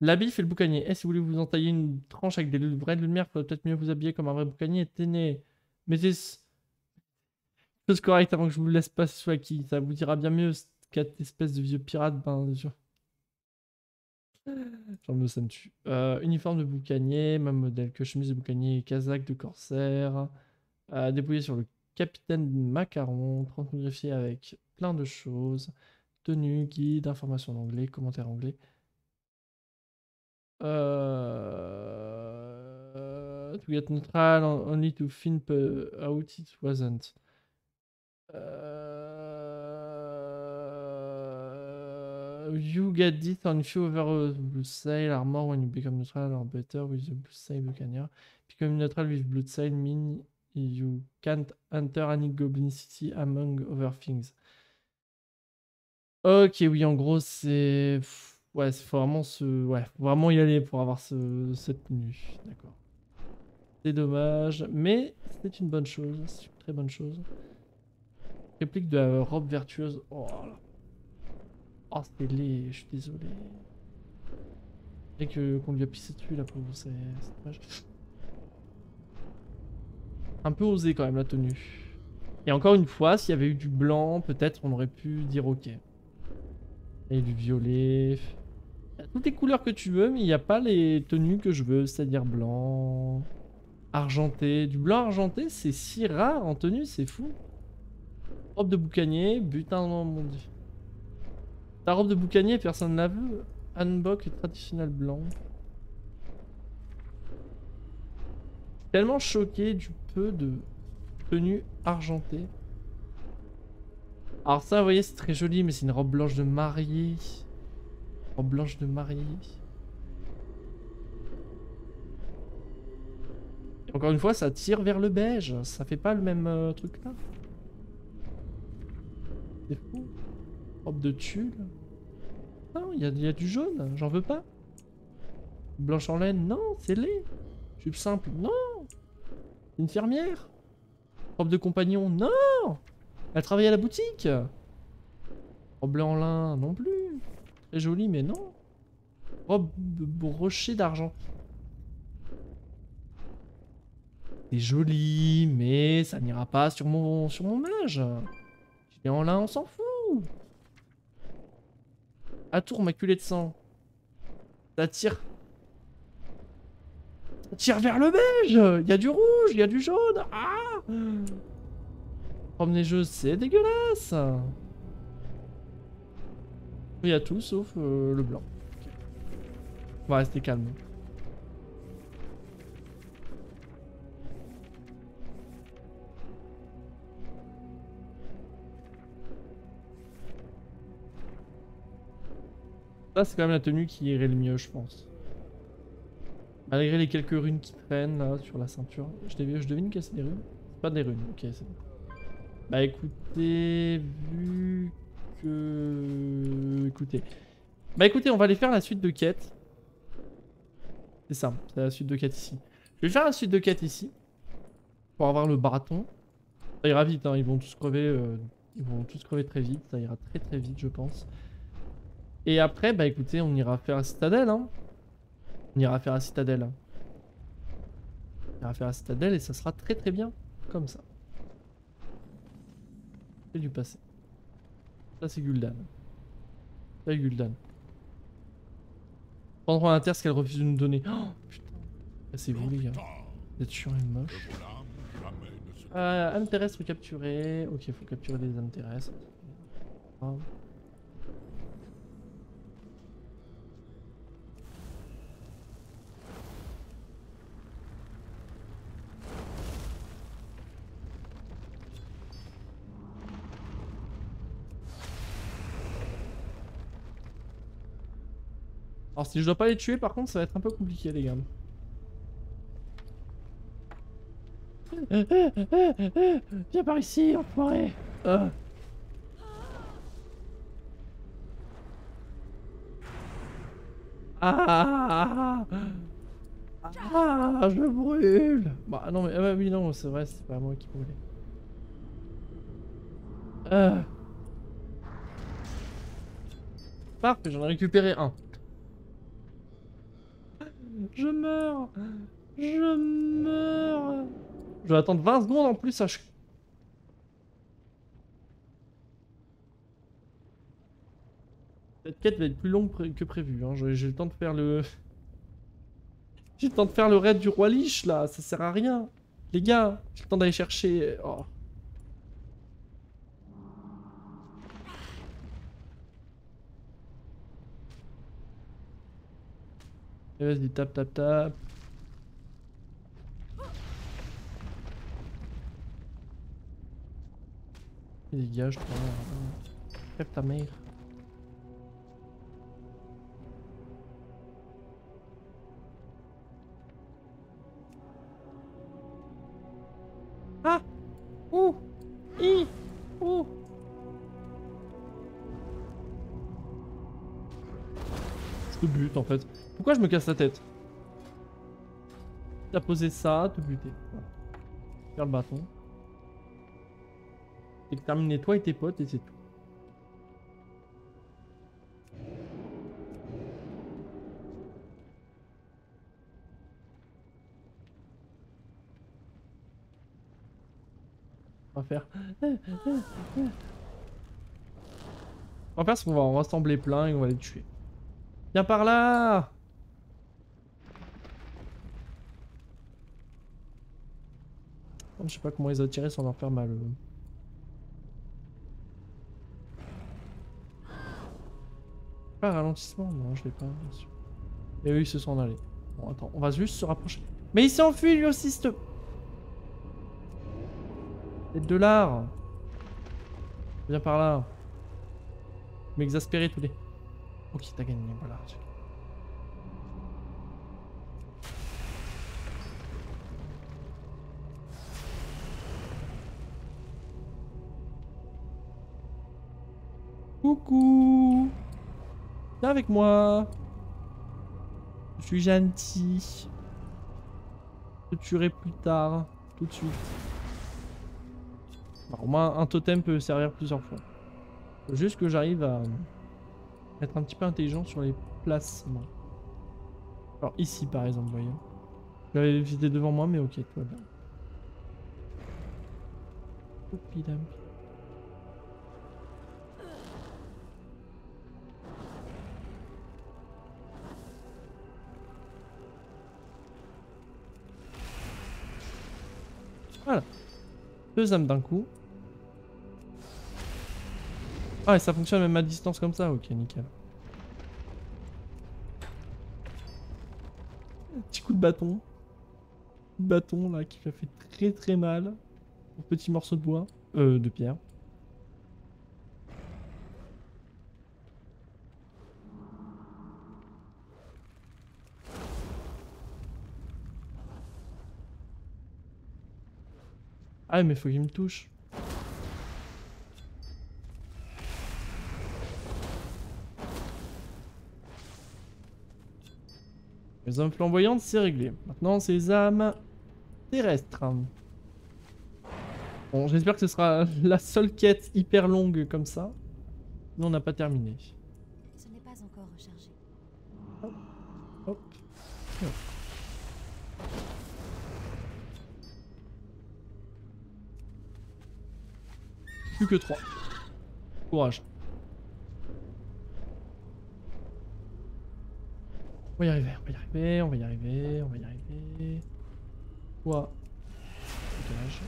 L'habit fait le boucanier. Eh, si vous voulez vous entailler une tranche avec des vraies lumières, il faudrait peut-être mieux vous habiller comme un vrai boucanier. Tenez. Mettez chose correcte avant que je vous laisse passer sous qui. Ça vous ira bien mieux, cette espèce de vieux pirate. Ben, je... J'en me ça me tue. Euh, uniforme de boucanier, même modèle que chemise de boucanier, casaque de corsaire. Euh, dépouillé sur le capitaine Macaron, 30 greffiers avec plein de choses. Tenue, guide, information anglais, commentaire anglais. Uh, to get neutral only to think out it wasn't. Uh, you get this on few over blue sail armor when you become neutral or better with the blue sail buccaneer. Becoming neutral with blue sail mean you can't enter any goblin city among other things. Ok, oui, en gros, c'est. Ouais, faut vraiment se. Ouais, faut vraiment y aller pour avoir ce... cette tenue. D'accord. C'est dommage, mais c'est une bonne chose. C'est une très bonne chose. Réplique de la robe vertueuse. Oh là. Oh, c'était laid, je suis désolé. Et que qu'on lui a pissé dessus là pour c'est dommage. Un peu osé quand même la tenue. Et encore une fois, s'il y avait eu du blanc, peut-être on aurait pu dire ok. Et du violet toutes les couleurs que tu veux, mais il n'y a pas les tenues que je veux, c'est-à-dire blanc, argenté. Du blanc argenté, c'est si rare en tenue, c'est fou. Robe de boucanier, butin, mon dieu. Ta robe de boucanier, personne ne la veut. Hanbok traditionnel blanc. Tellement choqué du peu de tenues argentées. Alors ça, vous voyez, c'est très joli, mais c'est une robe blanche de mariée blanche de mariée. encore une fois, ça tire vers le beige. Ça fait pas le même euh, truc là. C'est fou. Robe de tulle. Non, il y, a du jaune. J'en veux pas. Blanche en laine. Non, c'est laid. Tube simple. Non. Une fermière. Robe de compagnon. Non. Elle travaille à la boutique. Robe blanc en lin. Non plus. Joli, mais non. Robe brochée d'argent. C'est joli, mais ça n'ira pas sur mon, sur mon mage. Je en là, on s'en fout. À tour, maculé de sang. Ça tire. Ça tire vers le beige. Il y a du rouge, il y a du jaune. Ah Robe neigeuse, c'est dégueulasse. Il y a tout sauf euh, le blanc. On va rester calme. Ça, c'est quand même la tenue qui irait le mieux, je pense. Malgré les quelques runes qui traînent là sur la ceinture. Je, devine, que c'est des runes Pas des runes, ok, c'est bon. Bah écoutez, vu Écoutez. Bah écoutez, on va aller faire la suite de quête. C'est ça, c'est la suite de quête ici. Je vais faire la suite de quête ici. Pour avoir le baraton. Ça ira vite, hein, ils vont tous crever. Euh, ils vont tous crever très vite. Ça ira très très vite, je pense. Et après, bah écoutez, on ira faire la citadelle. Hein. On ira faire la citadelle. On ira faire la citadelle et ça sera très très bien. Comme ça. C'est du passé. Ça, c'est Gul'dan. Ça, Gul'dan. Prendre un terre ce qu'elle refuse de nous donner. Oh putain. C'est vous, les gars. Vous êtes chiant et moche. Euh, âme terrestre capturée. Ok, faut capturer des âmes terrestres. Si je dois pas les tuer par contre ça va être un peu compliqué les gars. Viens par ici, enfoiré Ah. Ah, ah, je brûle Bah non mais ah bah oui non c'est vrai c'est pas moi qui brûlais. Ah. Parfait j'en ai récupéré un. Je meurs Je meurs Je vais attendre 20 secondes en plus à... ch- Cette quête va être plus longue que prévu. Hein. J'ai le temps de faire le... J'ai le temps de faire le raid du roi Lich là, ça sert à rien. Les gars, j'ai le temps d'aller chercher... Oh. Et Vas-y, tape, tape, tape. Dégage, toi. Crève ta mère. Ah Ouh I Ouh Je te bute en fait. Pourquoi je me casse la tête T'as posé ça, te buter. Faire le bâton. Exterminer toi et tes potes et c'est tout. On va faire. On va faire ce qu'on va en rassembler plein et on va les tuer. Viens par là Je sais pas comment les attirer sans leur faire mal. Pas ralentissement Non, je l'ai pas, bien sûr. Et eux, ils se sont allés. Bon, attends, on va juste se rapprocher. Mais il s'est lui aussi, ce... Tête de l'art Viens par là. M'exaspérer tous les... Ok, t'as gagné, voilà. Coucou Viens avec moi Je suis gentil. Je te tuerai plus tard, tout de suite. Au moins, un totem peut servir plusieurs fois. Faut juste que j'arrive à être un petit peu intelligent sur les placements. Alors ici par exemple, vous voyez. J'avais visité devant moi, mais ok, tout va bien. Voilà. Deux âmes d'un coup. Ah, et ça fonctionne même à distance comme ça Ok, nickel. Petit coup de bâton. Bâton là qui m'a fait très très mal. Petit morceau de bois. Euh, de pierre. Ah mais faut qu'il me touche. Les âmes flamboyantes, c'est réglé. Maintenant, c'est les âmes terrestres. Bon, j'espère que ce sera la seule quête hyper longue comme ça. Nous, on n'a pas terminé. Ce n'est pas encore rechargé. Hop. Plus que 3. Courage. On va y arriver, on va y arriver, on va y arriver, on va y arriver. Quoi Dégage.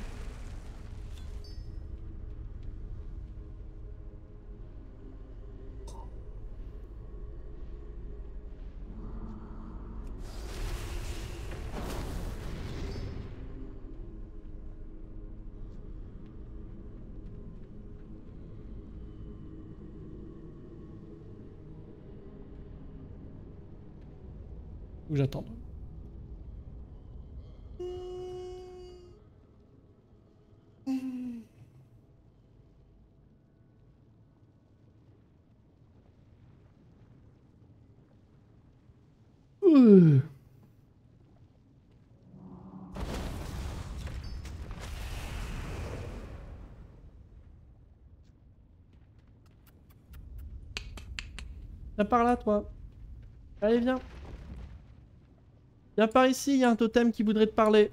Ou j'attends. Ouh. Viens par là, toi. Allez, viens. Viens par ici, il y a un totem qui voudrait te parler.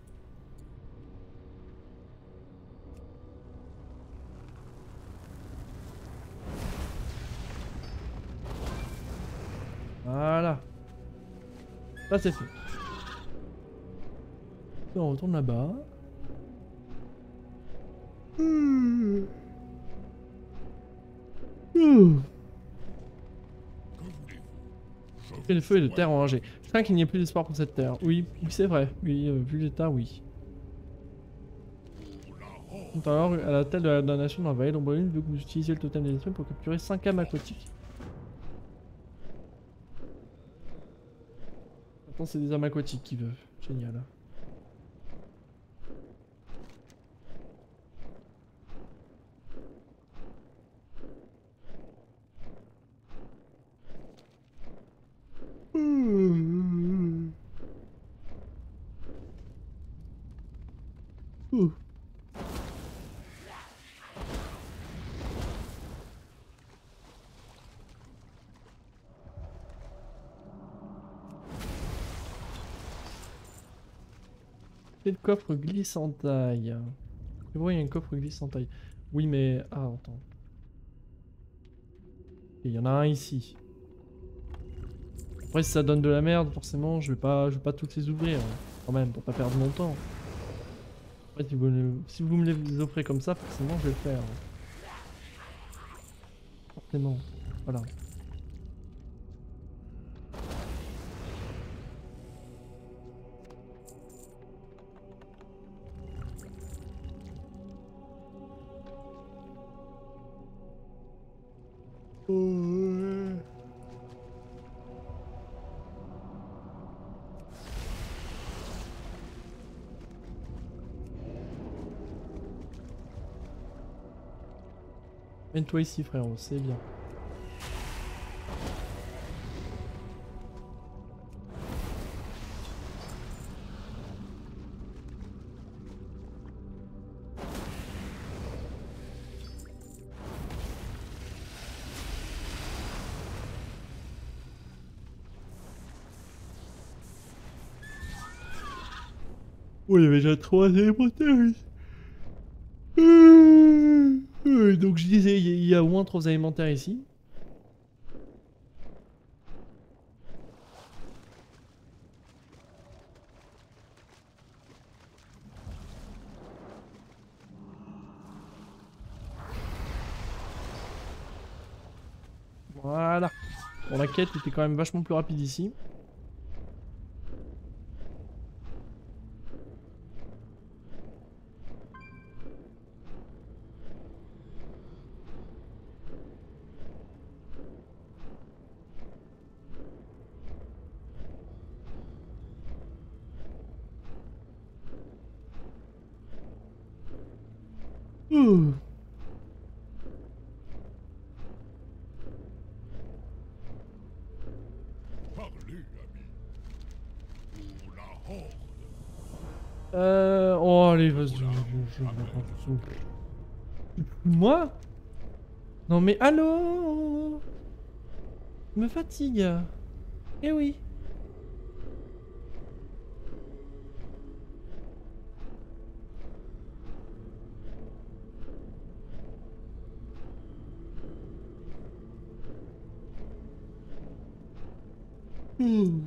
Voilà. Ça, c'est fait. On retourne là-bas. Hmm. Hmm. Le feu et de terre enragés. Je crains qu'il n'y ait plus d'espoir pour cette terre. Oui, oui, c'est vrai. Oui, euh, vu l'état, oui. Tout à la tête de la nation dans la vallée d'Ombrelune, vu que vous utilisez le totem des esprits pour capturer 5 âmes aquatiques. Maintenant, c'est des âmes aquatiques qui veulent. Génial. Hmm. Ouh. Et le coffre glisse en taille. Il y a un coffre. Oui, mais... Ah, attends. Il y en a un ici. Après, si ça donne de la merde, forcément, je vais pas, je vais pas toutes les ouvrir. hein, Quand même, pour pas perdre mon temps. Après, si vous, me- si vous me les offrez comme ça, forcément, je vais le faire. Forcément. Voilà. Mène-toi ici, frérot, c'est bien. Y avait déjà trois ici. Euh, euh, donc je disais, il y a- au moins trois alimentaires ici. Voilà. Bon, la quête était quand même vachement plus rapide ici. Ouh. Euh... Oh, allez, vas-y. Moi? Non mais allô? Me fatigue. Eh oui. Hmm.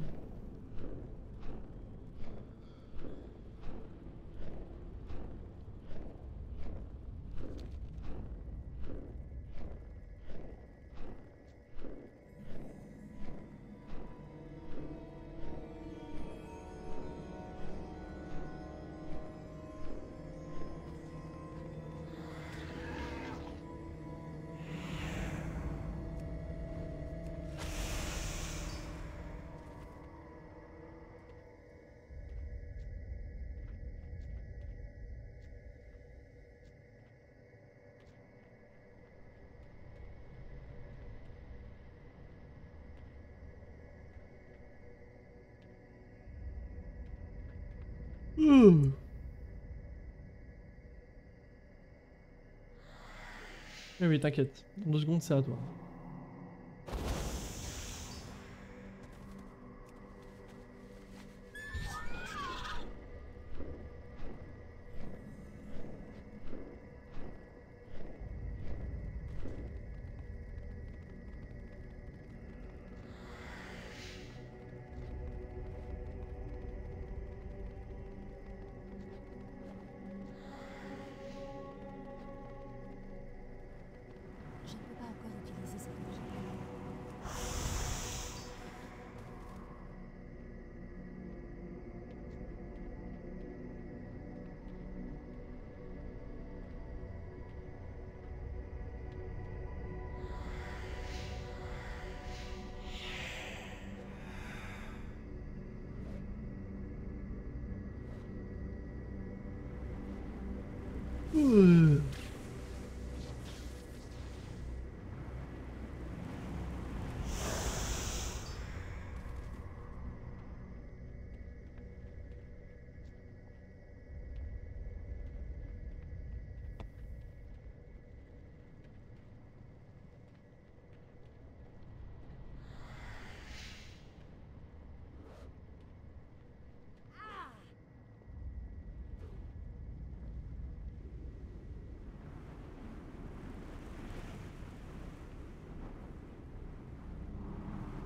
Oui, oui, t'inquiète. Dans deux secondes, c'est à toi.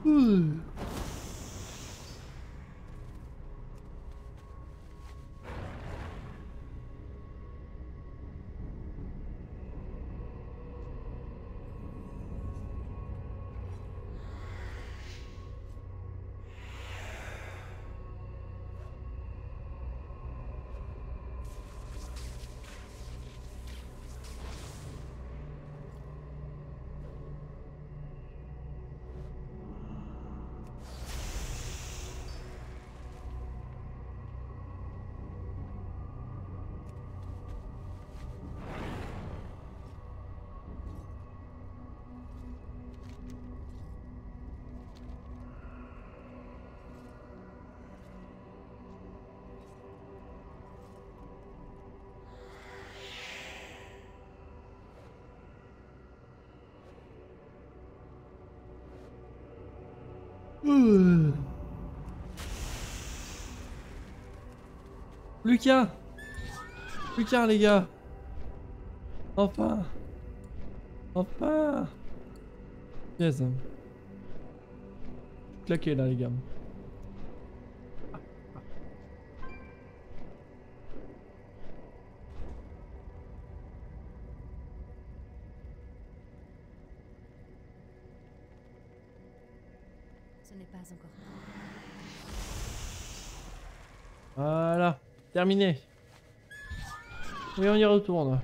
Ouh. Ouh. Lucas Lucas les gars Enfin Enfin Yes. Claqué là les gars. Terminé. Oui on y retourne.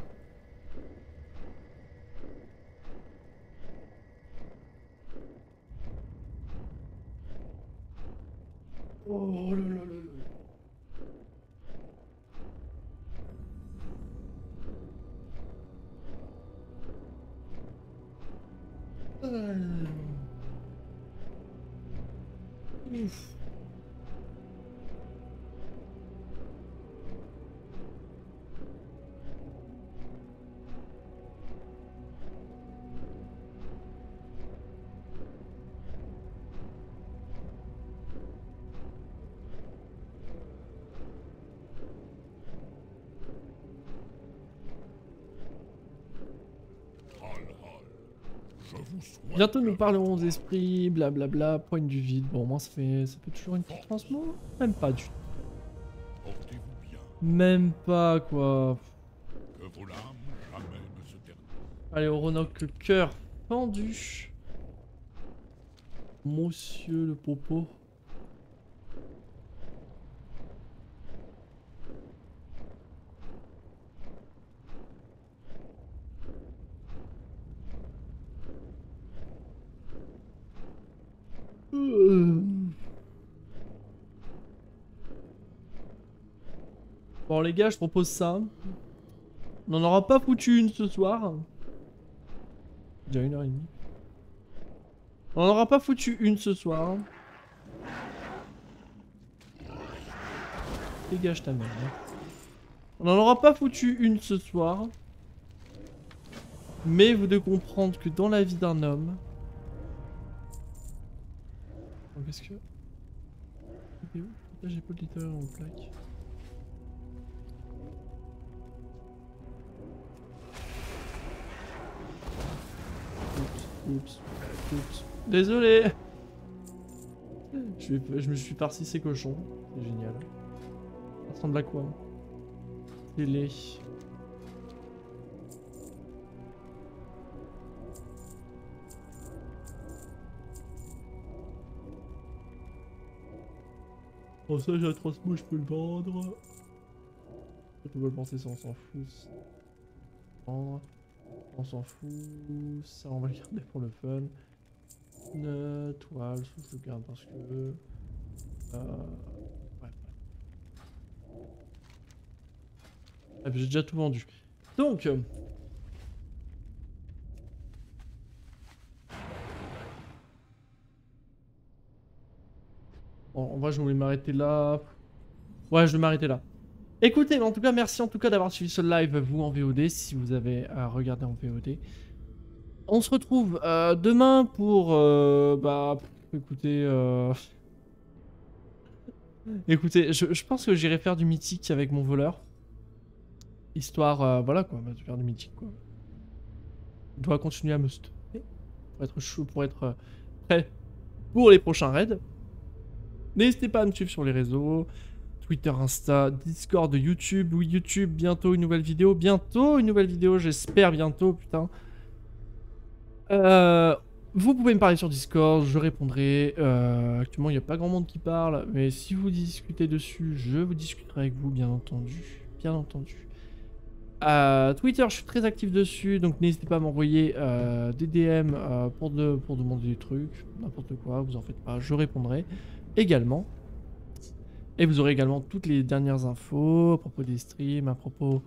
Bientôt nous parlerons des esprits, blablabla, poigne du vide. Bon, moi ça fait, ça fait toujours une petite transmo Même pas du tout. Même pas quoi. Que vos larmes jamais ne se terminent. Allez, Oronoc, le cœur pendu. Monsieur le popo. Bon les gars, je propose ça. On n'en aura pas foutu une ce soir. Déjà une heure et demie. On n'en aura pas foutu une ce soir. Dégage ta mère. hein. On n'en aura pas foutu une ce soir. Mais vous devez comprendre que dans la vie d'un homme... Qu'est-ce que... Putain, J'ai pas de littéraire en plaque. Oups, oups, oups. Désolé je, vais- je me suis farci ces cochons. C'est génial. Ça ressemble à quoi Télé. Oh ça j'ai un transmo, je peux le vendre. On peut le penser ça, on s'en fout. On s'en fout. Ça on va le garder pour le fun. Une toile, ça, je le garde parce que... Euh... Ouais. Ah, J'ai déjà tout vendu. Donc... vrai, je voulais m'arrêter là. Ouais, je vais m'arrêter là. Écoutez, mais en tout cas, merci en tout cas d'avoir suivi ce live, vous en VOD, si vous avez euh, regardé en VOD. On se retrouve euh, demain pour... euh, bah, écoutez... Écoutez, je, je pense que j'irai faire du mythique avec mon voleur. Histoire, voilà quoi, bah, de faire du mythique quoi. Je dois continuer à me stopper pour être chaud, pour être prêt pour les prochains raids. N'hésitez pas à me suivre sur les réseaux. Twitter, Insta, Discord, YouTube. Oui, YouTube, bientôt une nouvelle vidéo. Bientôt une nouvelle vidéo, j'espère bientôt, putain. Euh, vous pouvez me parler sur Discord, je répondrai. Euh, actuellement, il n'y a pas grand monde qui parle, mais si vous discutez dessus, je vous discuterai avec vous, bien entendu. Bien entendu. Euh, Twitter, je suis très actif dessus, donc n'hésitez pas à m'envoyer des DM pour, pour demander des trucs, n'importe quoi, vous en faites pas, je répondrai également. Et vous aurez également toutes les dernières infos à propos des streams, à propos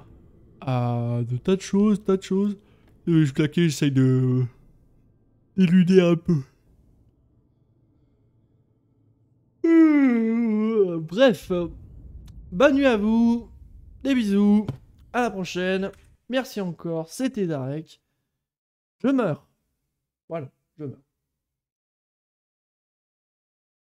de tas de choses, tas de choses. Euh, je claquais, j'essaye de d'éluder un peu. Euh, Bref, bonne nuit à vous, des bisous, à la prochaine, merci encore, c'était Darek, je meurs. Voilà, je meurs.